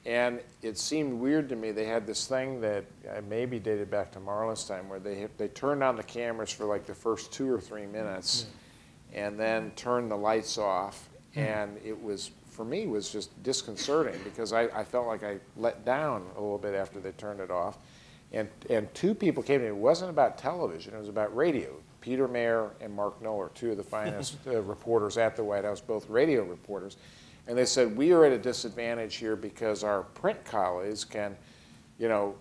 And it seemed weird to me. They had this thing that uh, maybe dated back to Marlin's time where they, they turned on the cameras for like the first two or three minutes and then turned the lights off. And it was, for me, was just disconcerting because I, I felt like I let down a little bit after they turned it off. And, and two people came to me. It wasn't about television, it was about radio. Peter Maer and Mark Knoller, two of the finest uh, reporters at the White House, both radio reporters. And they said, we are at a disadvantage here because our print colleagues can, you know,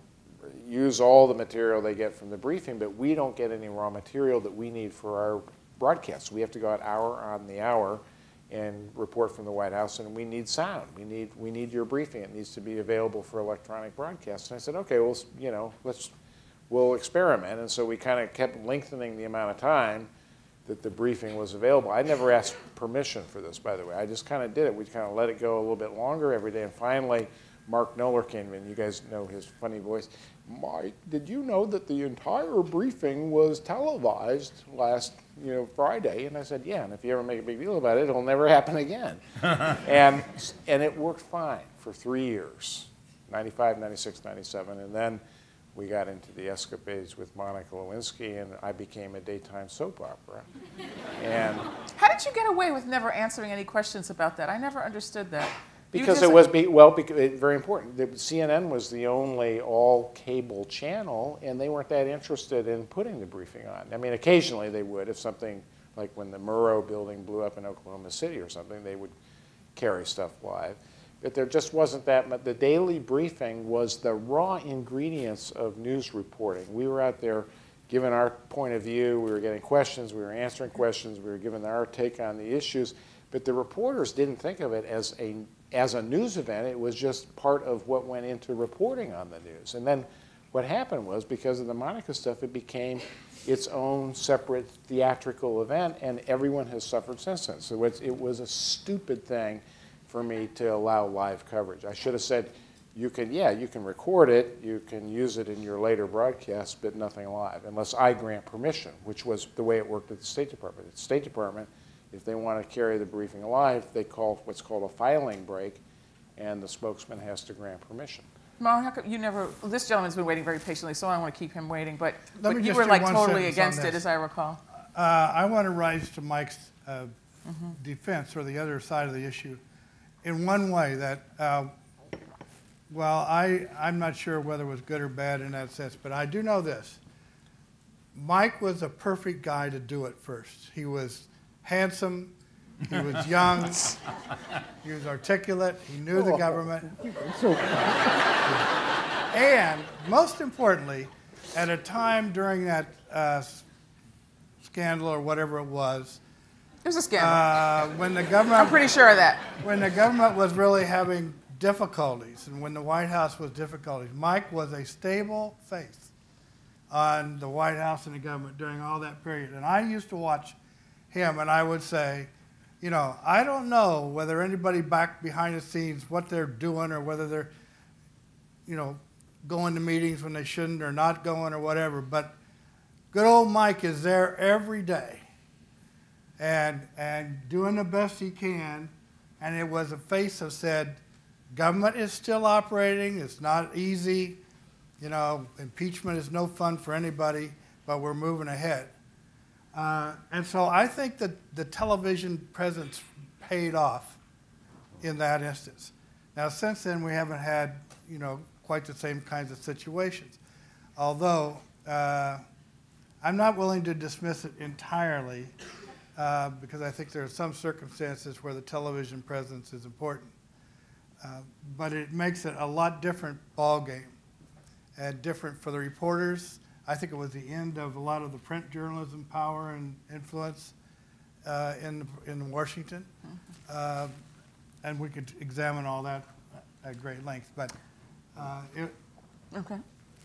use all the material they get from the briefing, but we don't get any raw material that we need for our broadcasts. We have to go out hour on the hour and report from the White House, and we need sound. We need, we need your briefing. It needs to be available for electronic broadcast. And I said, okay, well, you know, let's, we'll experiment. And so we kind of kept lengthening the amount of time that the briefing was available. I never asked permission for this, by the way. I just kind of did it. We kind of let it go a little bit longer every day. And finally, Mark Knoller came in. You guys know his funny voice. Mike, did you know that the entire briefing was televised last, you know, Friday? And I said, yeah. And if you ever make a big deal about it, it'll never happen again. and and it worked fine for three years, 95, 96, 97, and then we got into the escapades with Monica Lewinsky, and I became a daytime soap opera. And How did you get away with never answering any questions about that? I never understood that. Because it was be, well, because it, very important. The CNN was the only all cable channel, and they weren't that interested in putting the briefing on. I mean, occasionally they would if something like when the Murrah building blew up in Oklahoma City or something, they would carry stuff live. But there just wasn't that much. The daily briefing was the raw ingredients of news reporting. We were out there giving our point of view. We were getting questions. We were answering questions. We were giving our take on the issues. But the reporters didn't think of it as a as a news event. It was just part of what went into reporting on the news. And then what happened was because of the Monica stuff, it became its own separate theatrical event, and everyone has suffered since then. So it was a stupid thing for me to allow live coverage. I should have said, you can, yeah, you can record it, you can use it in your later broadcasts, but nothing live, unless I grant permission, which was the way it worked at the State Department. At the State Department, if they want to carry the briefing live, they call what's called a filing break, and the spokesman has to grant permission. Marlin, how come you never, this gentleman's been waiting very patiently, so I don't want to keep him waiting, but, but you were like totally against it, as I recall. Uh, I want to rise to Mike's uh, defense or the other side of the issue in one way that, uh, well, I, I'm not sure whether it was good or bad in that sense, but I do know this. Mike was a perfect guy to do it first. He was handsome, he was young, he was articulate, he knew the government. And most importantly, at a time during that uh, scandal or whatever it was, It was a scandal. uh, when the government, I'm pretty sure of that. when the government was really having difficulties, and when the White House was difficulties, Mike was a stable face on the White House and the government during all that period. And I used to watch him, and I would say, you know, I don't know whether anybody back behind the scenes what they're doing or whether they're, you know, going to meetings when they shouldn't or not going or whatever. But good old Mike is there every day and, and doing the best he can. And it was a face that said, government is still operating, it's not easy. You know, impeachment is no fun for anybody, but we're moving ahead. Uh, and so I think that the television presence paid off in that instance. Now, since then, we haven't had, you know, quite the same kinds of situations. Although, uh, I'm not willing to dismiss it entirely uh, because I think there are some circumstances where the television presence is important. Uh, but it makes it a lot different ballgame and different for the reporters. I think it was the end of a lot of the print journalism power and influence uh, in, in Washington. Uh, and we could examine all that at great length. But uh, it, Okay,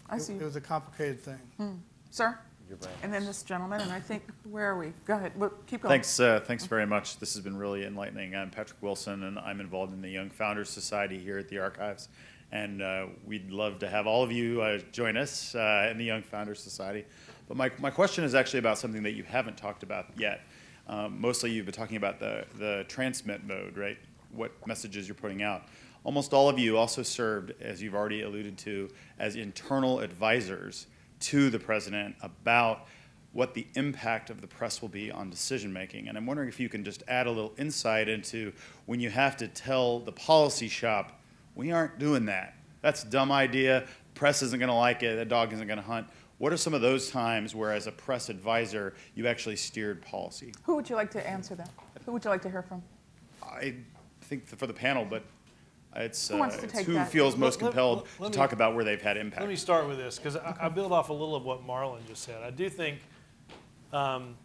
I it- see. it was a complicated thing. Hmm. Sir? Your brand. And then this gentleman, and I think, where are we? Go ahead, Well, keep going. Thanks, uh, thanks very much. This has been really enlightening. I'm Patrick Wilson, and I'm involved in the Young Founders Society here at the Archives. And uh, we'd love to have all of you uh, join us uh, in the Young Founders Society. But my, my question is actually about something that you haven't talked about yet. Um, mostly you've been talking about the, the transmit mode, right? What messages you're putting out. Almost all of you also served, as you've already alluded to, as internal advisors to the president about what the impact of the press will be on decision making. And I'm wondering if you can just add a little insight into when you have to tell the policy shop, we aren't doing that. That's a dumb idea. Press isn't going to like it. The dog isn't going to hunt. What are some of those times where, as a press advisor, you actually steered policy? Who would you like to answer that? Who would you like to hear from? I think for the panel, but it's, Who uh, it's who feels most Let- let- compelled let to me- talk about where they've had impact. Let me start with this because I, I build off a little of what Marlin just said. I do think, um,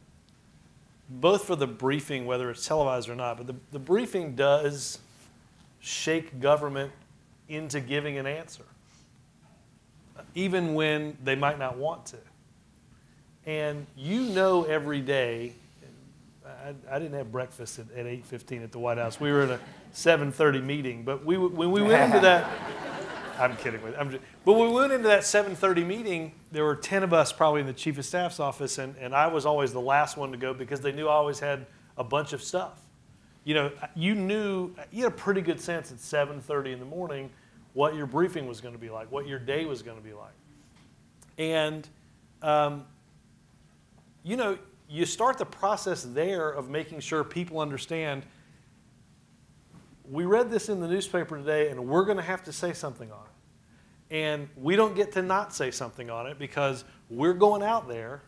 both for the briefing, whether it's televised or not, but the, the briefing does shake government into giving an answer, even when they might not want to. And you know every day, I, I didn't have breakfast at, at 8.15 at the White House. We were in a 7.30 meeting, but we, when we went into that, I'm kidding with I'm just, but when we went into that 7:30 meeting, there were 10 of us probably in the chief of staff's office, and, and I was always the last one to go because they knew I always had a bunch of stuff. You know, you knew you had a pretty good sense at 7:30 in the morning what your briefing was going to be like, what your day was going to be like, and um, you know, you start the process there of making sure people understand. We read this in the newspaper today, and we're going to have to say something on it. And we don't get to not say something on it because we're going out there.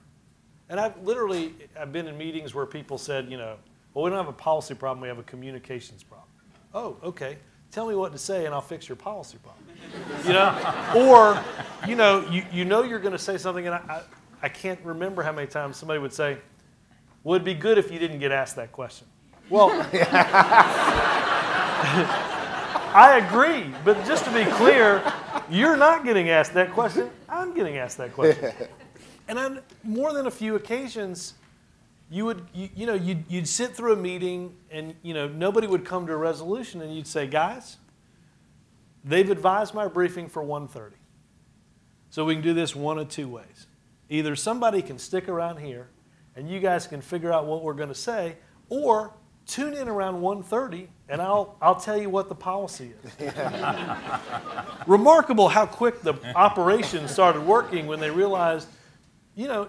And I've literally I've been in meetings where people said, you know, well, we don't have a policy problem, we have a communications problem. Oh, okay. Tell me what to say and I'll fix your policy problem. You know? or, you know, you, you know you're going to say something, and I, I, I can't remember how many times somebody would say, well, it'd be good if you didn't get asked that question. Well, I agree, but just to be clear, you're not getting asked that question. I'm getting asked that question. And on more than a few occasions, you would, you, you know, you'd, you'd sit through a meeting and, you know, nobody would come to a resolution and you'd say, guys, they've advised my briefing for 1.30. So we can do this one of two ways. Either somebody can stick around here and you guys can figure out what we're going to say, or tune in around 1.30 and I'll, I'll tell you what the policy is. Remarkable how quick the operation started working when they realized, you know,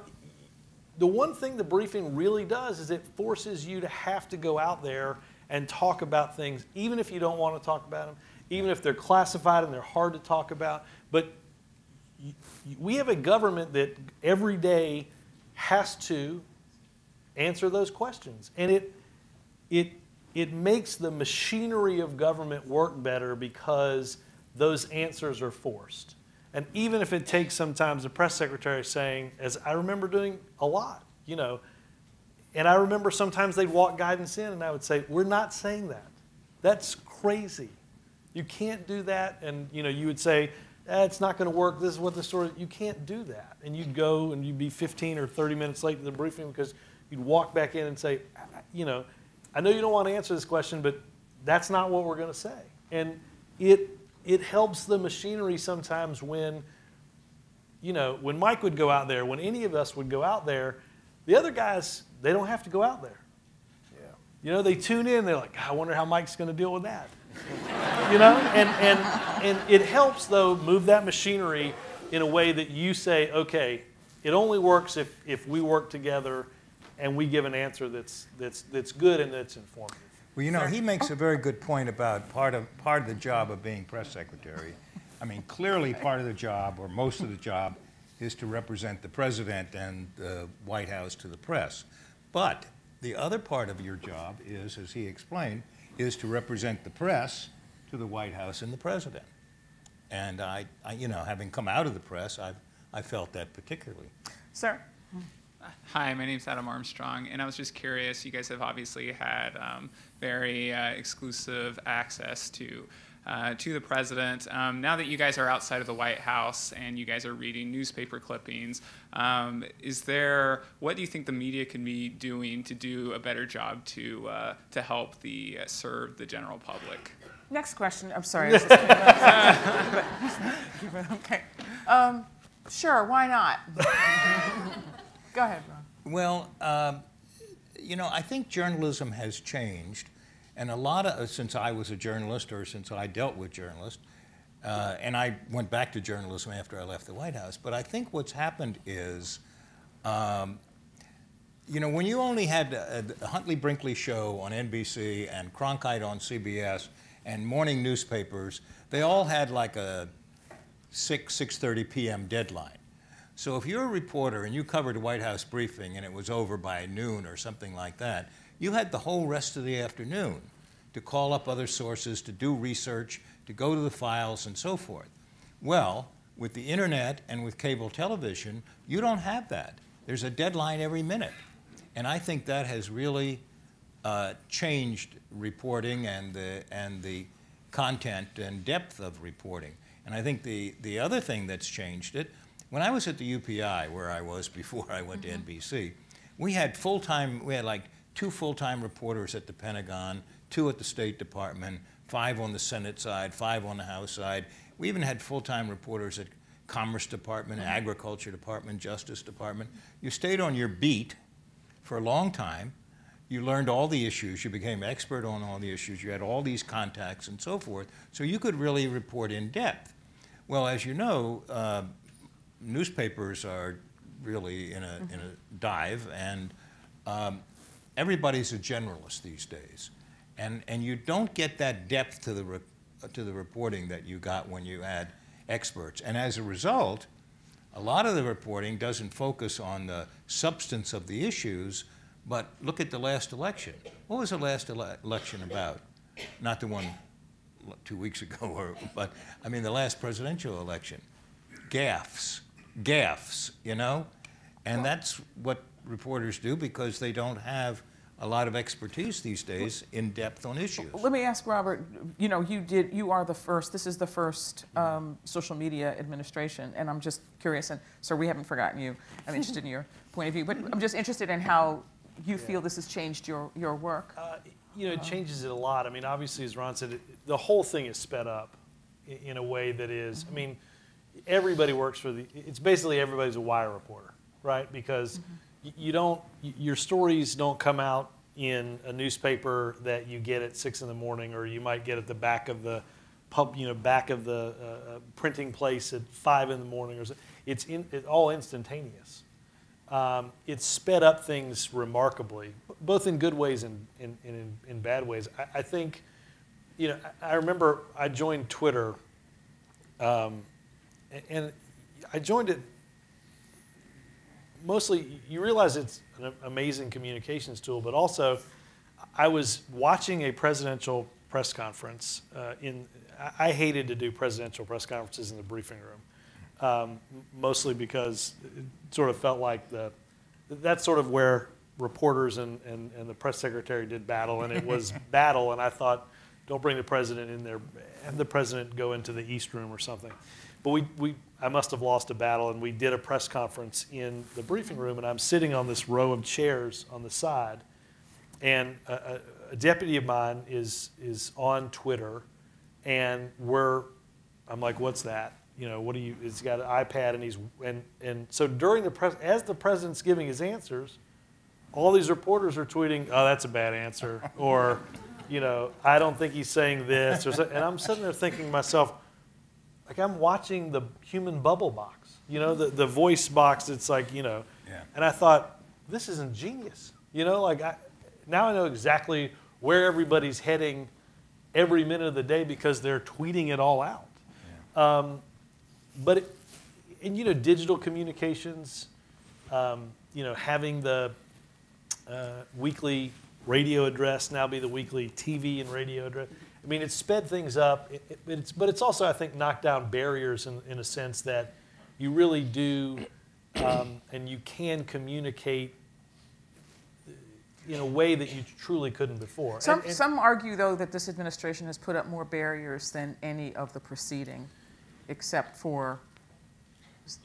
the one thing the briefing really does is it forces you to have to go out there and talk about things, even if you don't want to talk about them, even if they're classified and they're hard to talk about. But we have a government that every day has to answer those questions. And it, it, it makes the machinery of government work better because those answers are forced. And even if it takes sometimes the press secretary saying, as I remember doing a lot, you know, and I remember sometimes they'd walk guidance in and I would say, we're not saying that. That's crazy. You can't do that. And, you know, you would say, eh, it's not going to work. This is what the story, you can't do that. And you'd go and you'd be 15 or 30 minutes late to the briefing because you'd walk back in and say, you know, I know you don't want to answer this question, but that's not what we're going to say. And it, it helps the machinery sometimes when, you know, when Mike would go out there, when any of us would go out there, the other guys, they don't have to go out there. Yeah. You know, they tune in, they're like, I wonder how Mike's going to deal with that. you know, and, and, and it helps, though, move that machinery in a way that you say, okay, it only works if, if we work together and we give an answer that's, that's, that's good and that's informative. Well, you know, he makes a very good point about part of, part of the job of being press secretary. I mean, clearly part of the job, or most of the job, is to represent the president and the White House to the press. But the other part of your job is, as he explained, is to represent the press to the White House and the president. And I, I you know, having come out of the press, I've, I felt that particularly. Sir? Hi, my name's Adam Armstrong, and I was just curious. You guys have obviously had um, very uh, exclusive access to uh, to the president. Um, now that you guys are outside of the White House and you guys are reading newspaper clippings, um, is there what do you think the media can be doing to do a better job to uh, to help the uh, serve the general public? Next question. I'm sorry. okay. Um, sure. Why not? Go ahead, Ron. Well, um, you know, I think journalism has changed, and a lot of since I was a journalist or since I dealt with journalists, uh, and I went back to journalism after I left the White House. But I think what's happened is, um, you know, when you only had a Huntley Brinkley show on NBC and Cronkite on CBS and morning newspapers, they all had like a 6 6:30 p.m. deadline. So if you're a reporter and you covered a White House briefing and it was over by noon or something like that, you had the whole rest of the afternoon to call up other sources, to do research, to go to the files, and so forth. Well, with the internet and with cable television, you don't have that. There's a deadline every minute. And I think that has really uh, changed reporting and the, and the content and depth of reporting. And I think the, the other thing that's changed it when I was at the UPI, where I was before I went mm-hmm. to NBC, we had full time, we had like two full time reporters at the Pentagon, two at the State Department, five on the Senate side, five on the House side. We even had full time reporters at Commerce Department, mm-hmm. Agriculture Department, Justice Department. You stayed on your beat for a long time. You learned all the issues. You became expert on all the issues. You had all these contacts and so forth. So you could really report in depth. Well, as you know, uh, newspapers are really in a, mm-hmm. in a dive, and um, everybody's a generalist these days. And, and you don't get that depth to the, re- to the reporting that you got when you had experts. And as a result, a lot of the reporting doesn't focus on the substance of the issues, but look at the last election. What was the last ele- election about? Not the one two weeks ago, or, but I mean the last presidential election. Gaffes, gaffes, you know? And that's what reporters do because they don't have a lot of expertise these days in depth on issues. Let me ask Robert, you know, you did, you are the first, this is the first mm-hmm. um, social media administration, and I'm just curious, and sir, we haven't forgotten you. I'm interested in your point of view, but I'm just interested in how you feel this has changed your, your work? Uh, you know, it um, changes it a lot. I mean, obviously, as Ron said, it, the whole thing is sped up in, in a way that is, mm-hmm. I mean, everybody works for the, it's basically everybody's a wire reporter, right? Because y you don't, your stories don't come out in a newspaper that you get at six in the morning, or you might get at the back of the pub, you know, back of the uh, uh, printing place at five in the morning, or so. It's in, it's all instantaneous um, it's sped up things remarkably, both in good ways and in, in, in, in bad ways. I, I think, you know, I, remember I joined Twitter, um, and I joined it mostly, you realize it's an amazing communications tool, but also I was watching a presidential press conference. Uh, in, I hated to do presidential press conferences in the briefing room um, mostly because it sort of felt like the that's sort of where reporters and, and, and the press secretary did battle, and it was battle. And I thought, don't bring the president in there, have the president go into the East Room or something. But we, we I must have lost a battle, and we did a press conference in the briefing room, and I'm sitting on this row of chairs on the side, and a, a, deputy of mine is is on Twitter, and we're I'm like, what's that? You know, what do you? He's got an iPad, and he's and and so during the press, as the president's giving his answers, all these reporters are tweeting, "Oh, that's a bad answer," or, you know, "I don't think he's saying this," or and I'm sitting there thinking to myself, like I'm watching the human bubble box, you know, the the voice box. It's like you know, Yeah. and I thought this is ingenious, you know, like I now I know exactly where everybody's heading every minute of the day because they're tweeting it all out. Um, but it, and you know, digital communications, um, you know, having the uh, weekly radio address now be the weekly TV and radio address. I mean, it's sped things up. It, it, it's, but it's also, I think, knocked down barriers in, in a sense that you really do, um, and you can communicate in a way that you truly couldn't before. Some, And- and- some argue, though, that this administration has put up more barriers than any of the preceding, except for,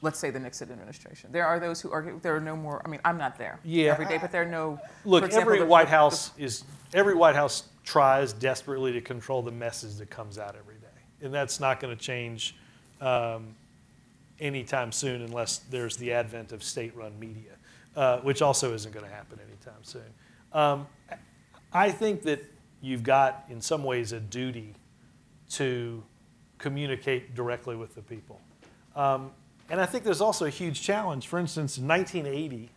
let's say, the Nixon administration. There are those who argue there are no more. I mean, I'm not there Yeah, every day, but there are no. Look, for example, every the- White the- House is every White House tries desperately to control the message that comes out every day, and that's not going to change um, anytime soon unless there's the advent of state-run media, uh, which also isn't going to happen anytime soon. Um, I think that you've got, in some ways, a duty to communicate directly with the people. Um, and I think there's also a huge challenge. For instance, in 1980,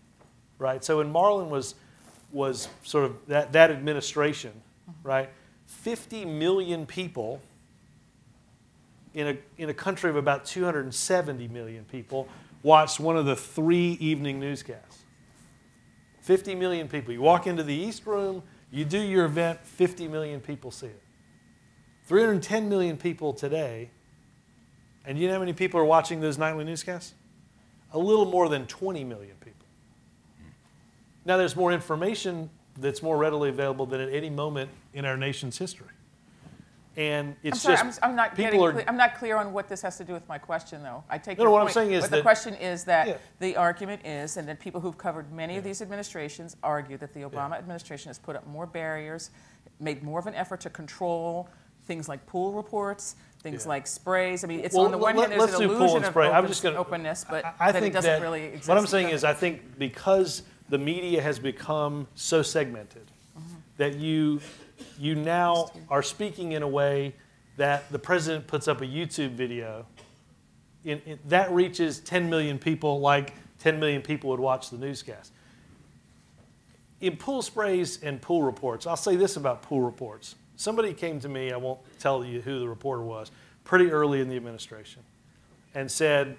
right? So when Marlin was was sort of that, that administration, right? 50 million people in a, in a country of about 270 million people watched one of the three evening newscasts. 50 million people. You walk into the East Room, you do your event, 50 million people see it. 310 million people today, and you know how many people are watching those nightly newscasts? A little more than 20 million people. Now, there's more information that's more readily available than at any moment in our nation's history. And it's I'm sorry, just I'm, I'm not people getting are clear, I'm not clear on what this has to do with my question, though. I take No, what I'm saying is but the question is that Yeah. the argument is, and that people who've covered many of these administrations argue that the Obama administration has put up more barriers, made more of an effort to control things like pool reports, things Yeah. like sprays. I mean, it's Well, on the one let- hand, there's an illusion of open- openness, but I, I that think it doesn't that really exist. what I'm saying is, I think because the media has become so segmented, that you you now are speaking in a way that the president puts up a YouTube video. In, in, that reaches 10 million people, like 10 million people would watch the newscast. In pool sprays and pool reports, I'll say this about pool reports. Somebody came to me, I won't tell you who the reporter was, pretty early in the administration, and said,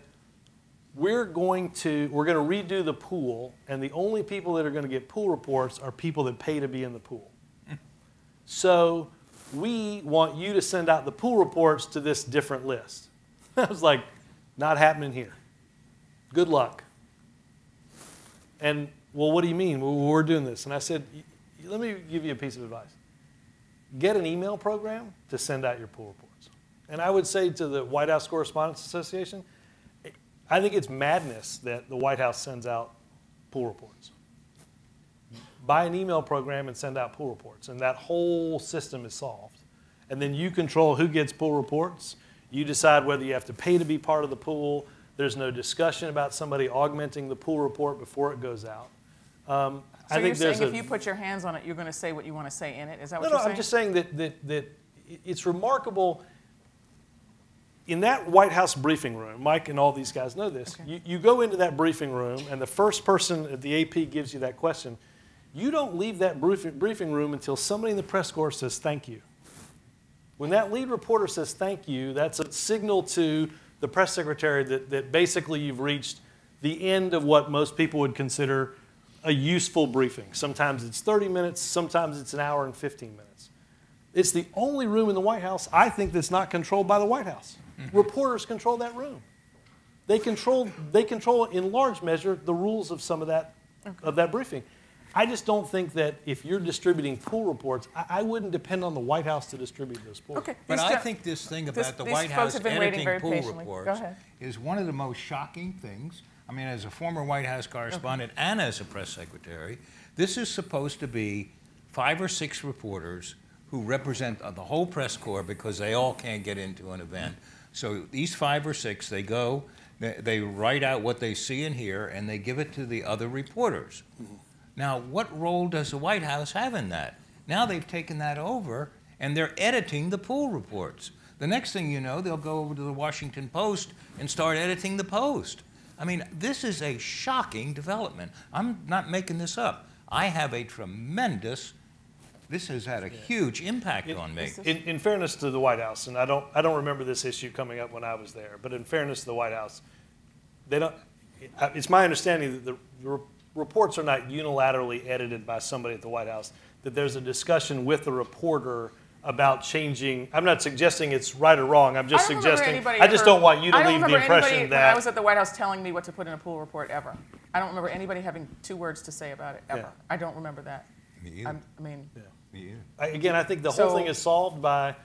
we're going to we're going to redo the pool and the only people that are going to get pool reports are people that pay to be in the pool. So we want you to send out the pool reports to this different list. I was like not happening here. Good luck. And well what do you mean? Well, we're doing this. And i said "Y- y- let me give you a piece of advice. Get an email program to send out your pool reports. And i would say to the white house correspondents association I think it's madness that the White House sends out pool reports. buy an email program and send out pool reports, and that whole system is solved. And then you control who gets pool reports. You decide whether you have to pay to be part of the pool. There's no discussion about somebody augmenting the pool report before it goes out. Um, So I you're think saying if a- you put your hands on it, you're going to say what you want to say in it? Is that what no, you're no, saying? I'm just saying that, that, that it's remarkable. In that White House briefing room, Mike and all these guys know this. You, you go into that briefing room, and the first person at the AP gives you that question. You don't leave that briefing, briefing room until somebody in the press corps says thank you. When that lead reporter says thank you, that's a signal to the press secretary that, that basically you've reached the end of what most people would consider a useful briefing. Sometimes it's 30 minutes, sometimes it's an hour and 15 minutes. It's the only room in the White House, I think, that's not controlled by the White House. Reporters control that room. They control, they control in large measure the rules of some of that, of that briefing. I just don't think that if you're distributing pool reports, I, I wouldn't depend on the White House to distribute those pool Okay. But I think this thing this- about the White House have been waiting editing pool patiently. Reports is one of the most shocking things. I mean, as a former White House correspondent and as a press secretary, this is supposed to be five or six reporters who represent uh, the whole press corps because they all can't get into an event. So these five or six, they go, they, they write out what they see and hear, and they give it to the other reporters. Mm-hmm. Now, what role does the White House have in that? Now they've taken that over and they're editing the pool reports. The next thing you know, they'll go over to the Washington Post and start editing the Post. I mean, this is a shocking development. I'm not making this up. I have a tremendous, this has had a huge impact on me. In, in fairness to the White House, and I don't, I don't remember this issue coming up when I was there, but in fairness to the White House, they don't, uh, it's my understanding that the, the reports are not unilaterally edited by somebody at the White House, that there's a discussion with the reporter about changing, I'm not suggesting it's right or wrong, I'm just I don't remember suggesting, anybody I just ever- don't want you to I don't leave the remember impression anybody, When I was at the White House telling me what to put in a pool report ever. I don't remember anybody having two words to say about it, ever. Yeah. I don't remember that. Me i mean, I mean, I- again, I think the whole So- thing is solved by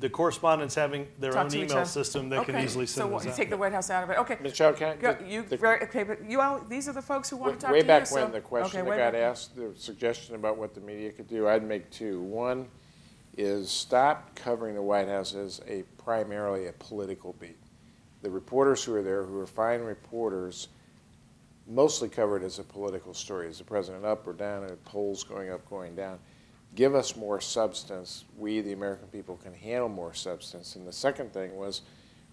the correspondents having their talk own to each email other. system that can Okay, easily send what, those you out. take the White House out of it, okay. Michel, can I- Go- the- You, the- very, okay, but you all, these are the folks who want to talk to Way you, back so- when the okay, question way that got back- asked, the suggestion about what the media could do, I'd make two. One is stop covering the White House as a primarily a political beat. The reporters who are there, who are fine reporters, mostly cover it as a political story. Is the president up or down? Are polls going up, going down? Give us more substance. We, the American people, can handle more substance. And the second thing was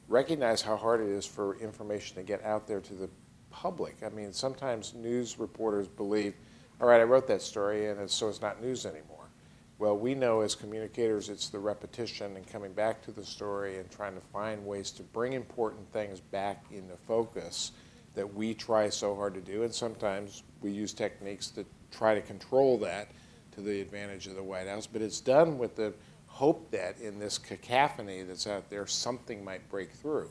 recognize how hard it is for information to get out there to the public. I mean, sometimes news reporters believe, all right, I wrote that story, and so it's not news anymore. Well, we know as communicators it's the repetition and coming back to the story and trying to find ways to bring important things back into focus that we try so hard to do. And sometimes we use techniques to try to control that to the advantage of the White House. But it's done with the hope that in this cacophony that's out there, something might break through.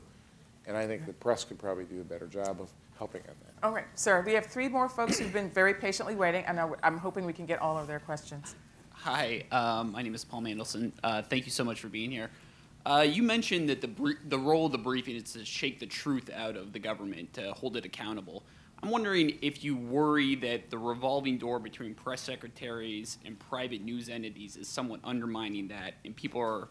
And I think the press could probably do a better job of helping on that. All right, sir, we have three more folks who've been very patiently waiting, and I- I'm hoping we can get all of their questions. Hi, um, my name is Paul Mandelson. Uh, thank you so much for being here. Uh, you mentioned that the, br- the role of the briefing is to shake the truth out of the government, to hold it accountable. I'm wondering if you worry that the revolving door between press secretaries and private news entities is somewhat undermining that, and people are,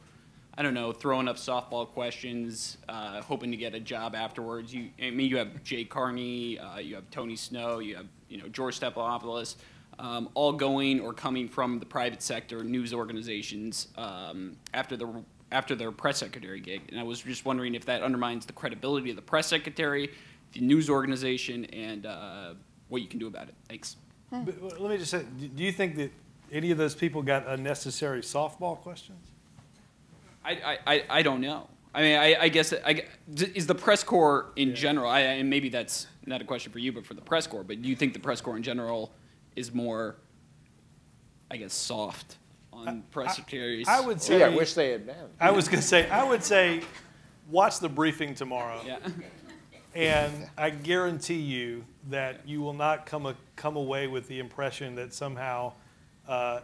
I don't know, throwing up softball questions, uh, hoping to get a job afterwards. You, I mean, you have Jay Carney, uh, you have Tony Snow, you have, you know, George Stephanopoulos um, all going or coming from the private sector news organizations um, after the after their press secretary gig. And I was just wondering if that undermines the credibility of the press secretary, news organization, and uh, what you can do about it. Thanks. But, let me just say, do do you think that any of those people got unnecessary softball questions? I, I, I, I don't know. I mean, I, I guess I, is the press corps in general, I, and maybe that's not a question for you, but for the press corps, but do you think the press corps in general is more, I guess, soft on press secretaries? I would say. Gee, I wish they had been. I was going to say, I would say, watch the briefing tomorrow. Yeah. And I guarantee you that you will not come, a, come away with the impression that somehow uh,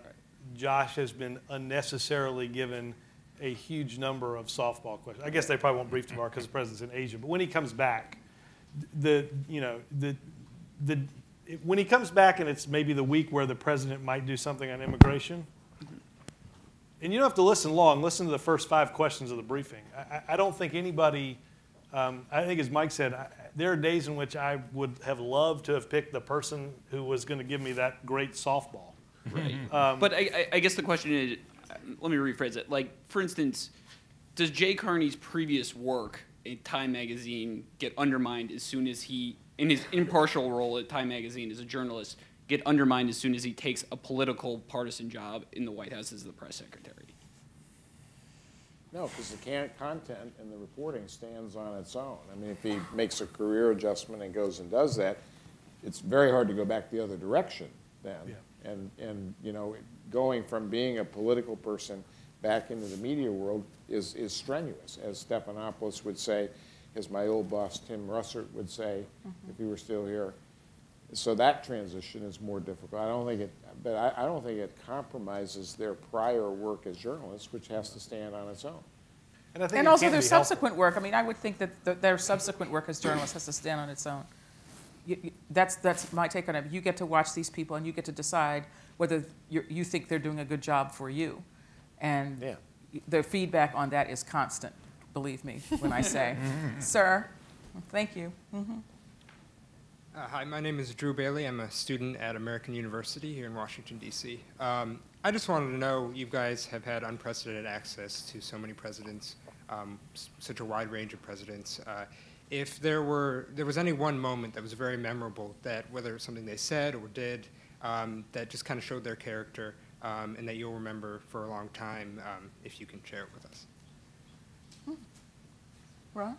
Josh has been unnecessarily given a huge number of softball questions. I guess they probably won't brief tomorrow because the president's in Asia. But when he comes back, the you know the the it- when he comes back and it's maybe the week where the president might do something on immigration, and you don't have to listen long, listen to the first five questions of the briefing. I, I- I don't think anybody, um, I think as Mike said, I, there are days in which I would have loved to have picked the person who was going to give me that great softball. Right. Um, but I, I- I guess the question is, let me rephrase it. Like, for instance, does Jay Carney's previous work at Time Magazine get undermined as soon as he, in his impartial role at Time Magazine as a journalist, get undermined as soon as he takes a political partisan job in the White House as the press secretary? No, because the can- content and the reporting stands on its own. I mean, if he makes a career adjustment and goes and does that, it's very hard to go back the other direction then. And, and, you know, going from being a political person back into the media world is, is strenuous, as Stephanopoulos would say, as my old boss Tim Russert would say, mm-hmm. if he were still here. So that transition is more difficult. I don't think it, but I, I don't think it compromises their prior work as journalists, which has to stand on its own. And, I think And it also their be helpful. subsequent work, I mean, I would think that th- their subsequent work as journalists has to stand on its own. You- you- That's, that's my take on it. You get to watch these people and you get to decide whether you're- you think they're doing a good job for you. And Yeah. y- their feedback on that is constant, believe me, when I say, sir, thank you. Mhm. Uh, hi, my name is Drew Bailey. I'm a student at American University here in Washington, D.C. Um, I just wanted to know you guys have had unprecedented access to so many presidents, um, s- such a wide range of presidents. Uh, if there were there was any one moment that was very memorable, that whether it's something they said or did, um, that just kind of showed their character, um, and that you'll remember for a long time, um, if you can share it with us. Ron?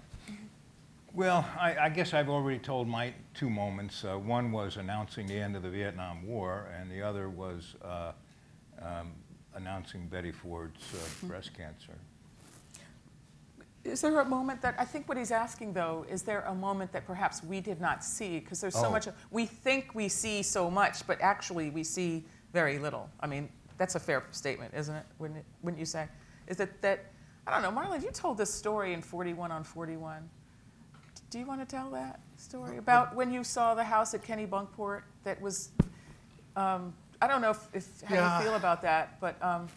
Well, I, I guess I've already told my two moments. Uh, one was announcing the end of the Vietnam War, and the other was uh, um, announcing Betty Ford's uh, breast cancer. Is there a moment that, I think what he's asking though, is there a moment that perhaps we did not see? Because there's so Oh. much, we think we see so much, but actually we see very little. I mean, that's a fair statement, isn't it? Wouldn't, it, wouldn't you say? Is it that, I don't know, Marlin, you told this story in 41 on 41. Do you want to tell that story about when you saw the house at Kennebunkport that was, um, I don't know if, if how Yeah. you feel about that, but um,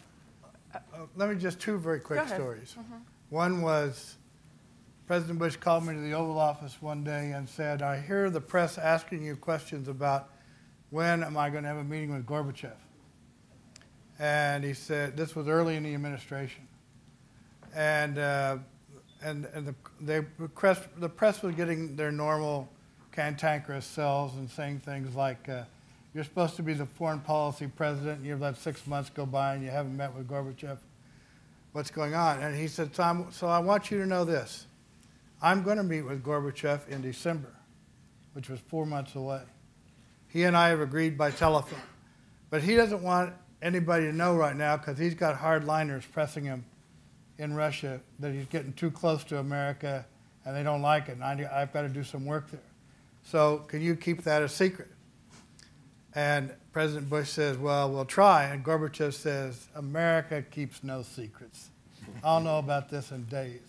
Uh, Let me just two very quick stories. Mhm. One was President Bush called me to the Oval Office one day and said, I hear the press asking you questions about when am I going to have a meeting with Gorbachev? And he said, this was early in the administration. And, uh, and, and the, they, the, press, the press was getting their normal cantankerous selves and saying things like, uh, you're supposed to be the foreign policy president, and you've let six months go by and you haven't met with Gorbachev. What's going on? And he said, Tom, so I want you to know this. I'm going to meet with Gorbachev in December, which was four months away. He and I have agreed by telephone. But he doesn't want anybody to know right now because he's got hardliners pressing him in Russia that he's getting too close to America and they don't like it. And I, I've got to do some work there. So can you keep that a secret? And President Bush says, well, we'll try. And Gorbachev says, America keeps no secrets. I'll know about this in days.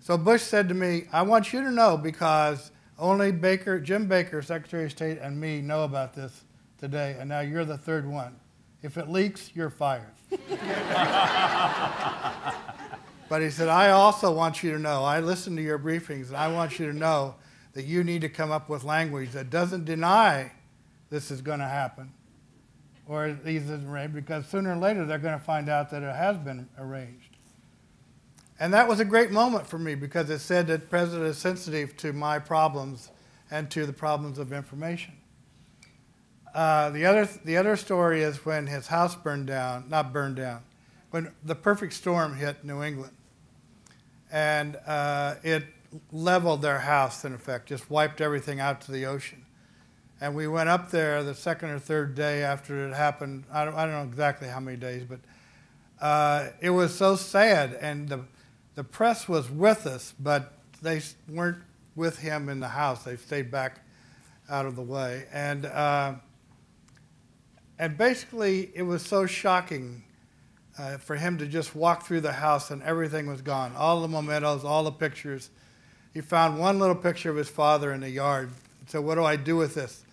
So Bush said to me, I want you to know because only Baker, Jim Baker, Secretary of State, and me know about this today, and now you're the third one. If it leaks, you're fired. but he said, I also want you to know, I listened to your briefings, and I want you to know that you need to come up with language that doesn't deny this is going to happen or these isn't arranged, because sooner or later they're going to find out that it has been arranged. And that was a great moment for me because it said that the president is sensitive to my problems and to the problems of information. Uh, the, other, the other story is when his house burned down, not burned down, when the perfect storm hit New England. And uh, it leveled their house, in effect, just wiped everything out to the ocean. And we went up there the second or third day after it happened. I don't, I don't know exactly how many days, but uh, it was so sad. And the, the press was with us, but they weren't with him in the house. They stayed back out of the way. And, uh, and basically, it was so shocking uh, for him to just walk through the house and everything was gone. All the mementos, all the pictures. He found one little picture of his father in the yard. Said, What do I do with this?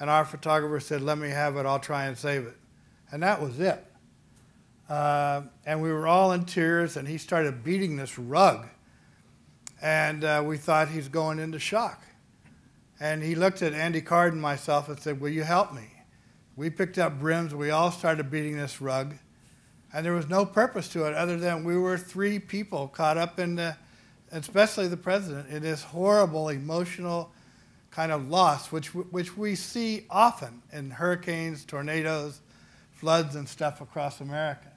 and our photographer said, let me have it, I'll try and save it. And that was it. Uh, and we were all in tears, and he started beating this rug. And uh, we thought he's going into shock. And he looked at Andy Card and myself and said, Will you help me? We picked up brims, we all started beating this rug. And there was no purpose to it other than we were three people caught up in the, especially the president, in this horrible emotional kind of loss, which, which we see often in hurricanes, tornadoes, floods, and stuff across America.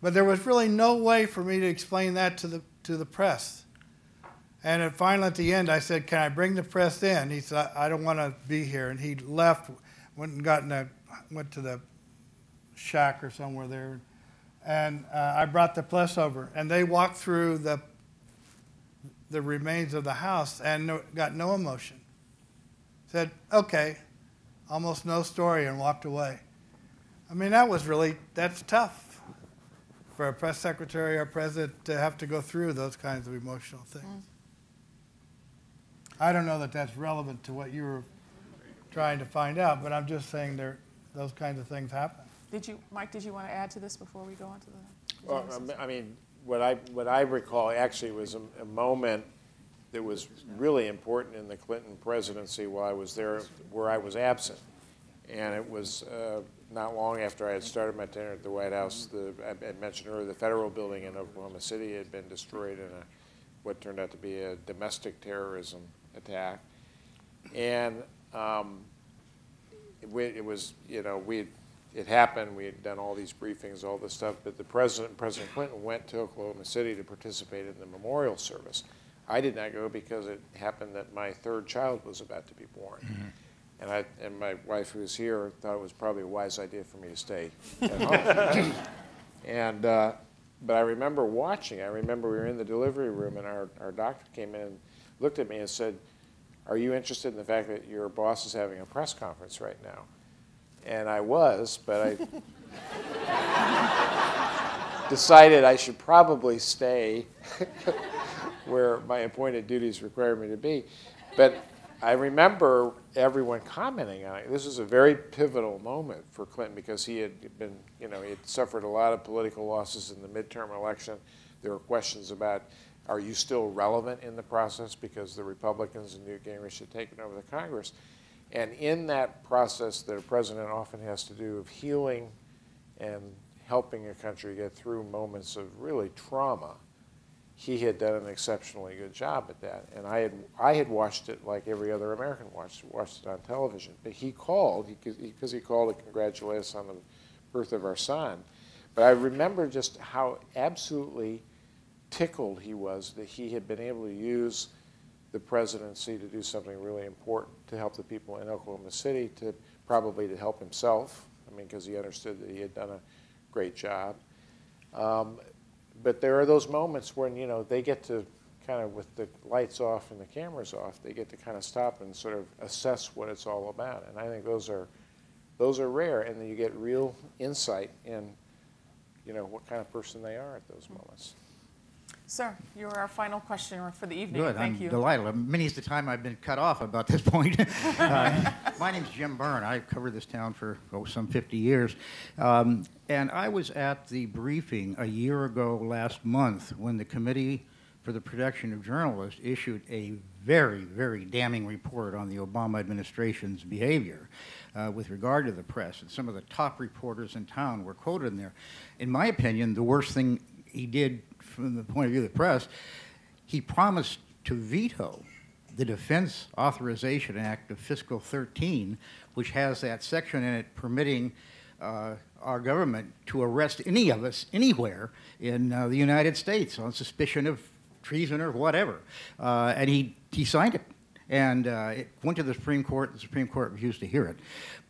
But there was really no way for me to explain that to the, to the press. And finally, at the end, I said, Can I bring the press in? He said, I don't want to be here. And he left, went and got in a, went to the shack or somewhere there. And uh, I brought the press over, and they walked through the, the remains of the house and no, got no emotion. Said, okay, almost no story, and walked away. I mean, that was really, that's tough for a press secretary or president to have to go through those kinds of emotional things. Mm. I don't know that that's relevant to what you were trying to find out, but I'm just saying there, those kinds of things happen. Did you, Mike, did you want to add to this before we go on to the? Well, I mean, what I, what I recall actually was a, a moment that was really important in the Clinton presidency while I was there, where I was absent. And it was uh, not long after I had started my tenure at the White House. The, I had mentioned earlier the federal building in Oklahoma City had been destroyed in a, what turned out to be a domestic terrorism attack. And um, it, it, was, you know, we it happened. We had done all these briefings, all this stuff. But the president, President Clinton, went to Oklahoma City to participate in the memorial service. I did not go because it happened that my third child was about to be born. Mm -hmm. And, I, and my wife, who was here, thought it was probably a wise idea for me to stay at home. and, uh, but I remember watching. I remember we were in the delivery room, and our, our doctor came in and looked at me and said, are you interested in the fact that your boss is having a press conference right now? And I was, but I decided I should probably stay where my appointed duties required me to be. But I remember everyone commenting on it. This was a very pivotal moment for Clinton because he had been, you know, he had suffered a lot of political losses in the midterm election. There were questions about, are you still relevant in the process because the Republicans and Newt Gingrich had taken over the Congress. And in that process that a president often has to do of healing and helping a country get through moments of really trauma, he had done an exceptionally good job at that. And I had, I had watched it like every other American watched, watched it on television. But he called, because he, he, he, called to congratulate us on the birth of our son. But I remember just how absolutely tickled he was that he had been able to use the presidency to do something really important to help the people in Oklahoma City, to probably to help himself. I mean, because he understood that he had done a great job. Um, but there are those moments when, you know, they get to kind of, with the lights off and the cameras off, they get to kind of stop and sort of assess what it's all about. And I think those are, those are rare, and you get real insight in, you know, what kind of person they are at those moments. Sir, you're our final questioner for the evening. Good. Thank I'm you. delighted. Many's the time I've been cut off about this point. uh, my name's Jim Byrne. I've covered this town for oh, some 50 years. Um, and I was at the briefing a year ago last month when the Committee for the Protection of Journalists issued a very, very damning report on the Obama administration's behavior uh, with regard to the press. And some of the top reporters in town were quoted in there. In my opinion, the worst thing he did from the point of view of the press, he promised to veto the Defense Authorization Act of Fiscal 13, which has that section in it permitting uh, our government to arrest any of us anywhere in uh, the United States on suspicion of treason or whatever. Uh, and he, he signed it. And uh, it went to the Supreme Court. The Supreme Court refused to hear it.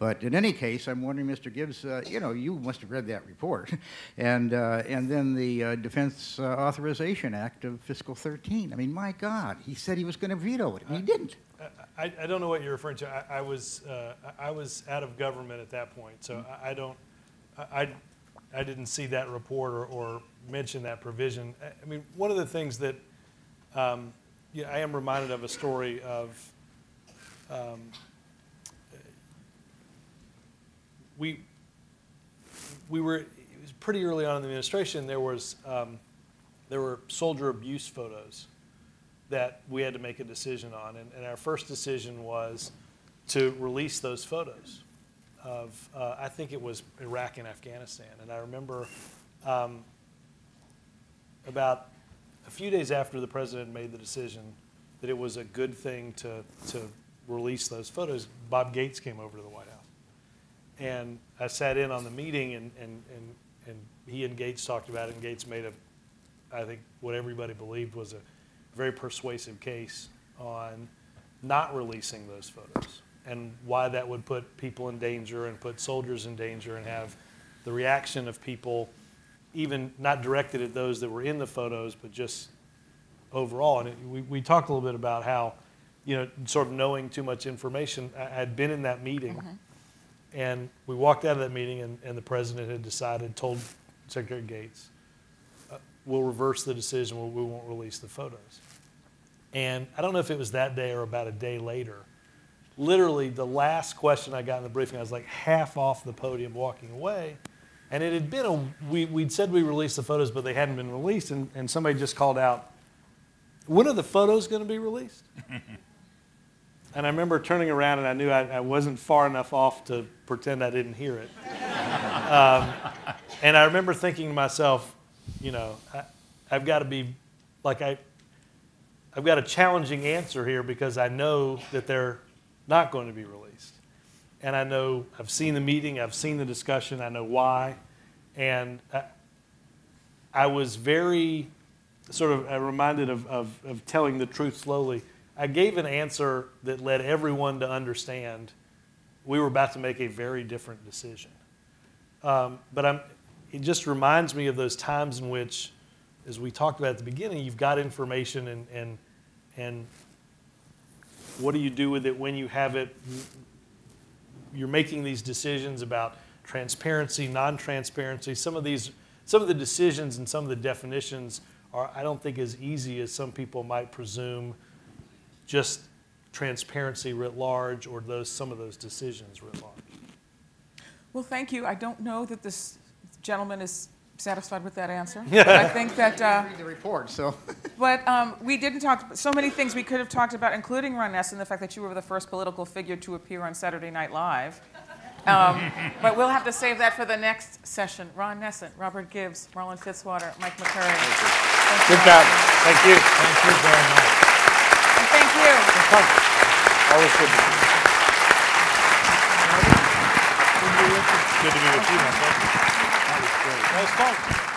But in any case, I'm wondering, Mr. Gibbs, uh, you know, you must have read that report. and, uh, and then the uh, Defense uh, Authorization Act of Fiscal 13. I mean, my God, he said he was going to veto it, and he didn't. I, I, don't know what you're referring to. I, I was, uh, I was out of government at that point, so I, I don't, I, I didn't see that report or, or mention that provision. I mean, one of the things that um, yeah, I am reminded of a story of um, we we were it was pretty early on in the administration. There was um, there were soldier abuse photos that we had to make a decision on, and, and our first decision was to release those photos of uh, I think it was Iraq and Afghanistan, and I remember um, about a few days after the president made the decision that it was a good thing to to release those photos, Bob Gates came over to the White House. And I sat in on the meeting, and, and, and, and he and Gates talked about it, and Gates made a, I think, what everybody believed was a very persuasive case on not releasing those photos and why that would put people in danger and put soldiers in danger and have the reaction of people, even not directed at those that were in the photos, but just overall. And it, we, we talked a little bit about how, you know, sort of knowing too much information. I had been in that meeting, and we walked out of that meeting, and, and the president had decided, told Secretary Gates, uh, we'll reverse the decision, we, we won't release the photos. And I don't know if it was that day or about a day later. Literally, the last question I got in the briefing, I was like half off the podium walking away. And it had been a, we, we'd said we released the photos, but they hadn't been released. And, and somebody just called out, when are the photos going to be released? and I remember turning around and I knew I, I, wasn't far enough off to pretend I didn't hear it. um, and I remember thinking to myself, you know, I, I've got to be like I, I've got a challenging answer here because I know that they're not going to be released. And I know I've seen the meeting, I've seen the discussion, I know why. And I, I was very sort of uh, reminded of, of, of telling the truth slowly. I gave an answer that led everyone to understand we were about to make a very different decision. Um, but I'm, it just reminds me of those times in which, as we talked about at the beginning, you've got information and, and, and what do you do with it when you have it? You're making these decisions about transparency, non-transparency. Some of these, some of the decisions and some of the definitions are, I don't think, as easy as some people might presume. Just transparency writ large, or those some of those decisions writ large. Well, thank you. I don't know that this gentleman is satisfied with that answer. but I think that. Uh, Read the report, so. but um, we didn't talk, so many things we could have talked about, including Ron Nessen, the fact that you were the first political figure to appear on Saturday Night Live. Um, but we'll have to save that for the next session. Ron Nessen, Robert Gibbs, Marlin Fitzwater, Mike McCurry. Thank Good job. Thank you. Thank you very much. And thank you. Always good to be Good to be with you, my friend. That was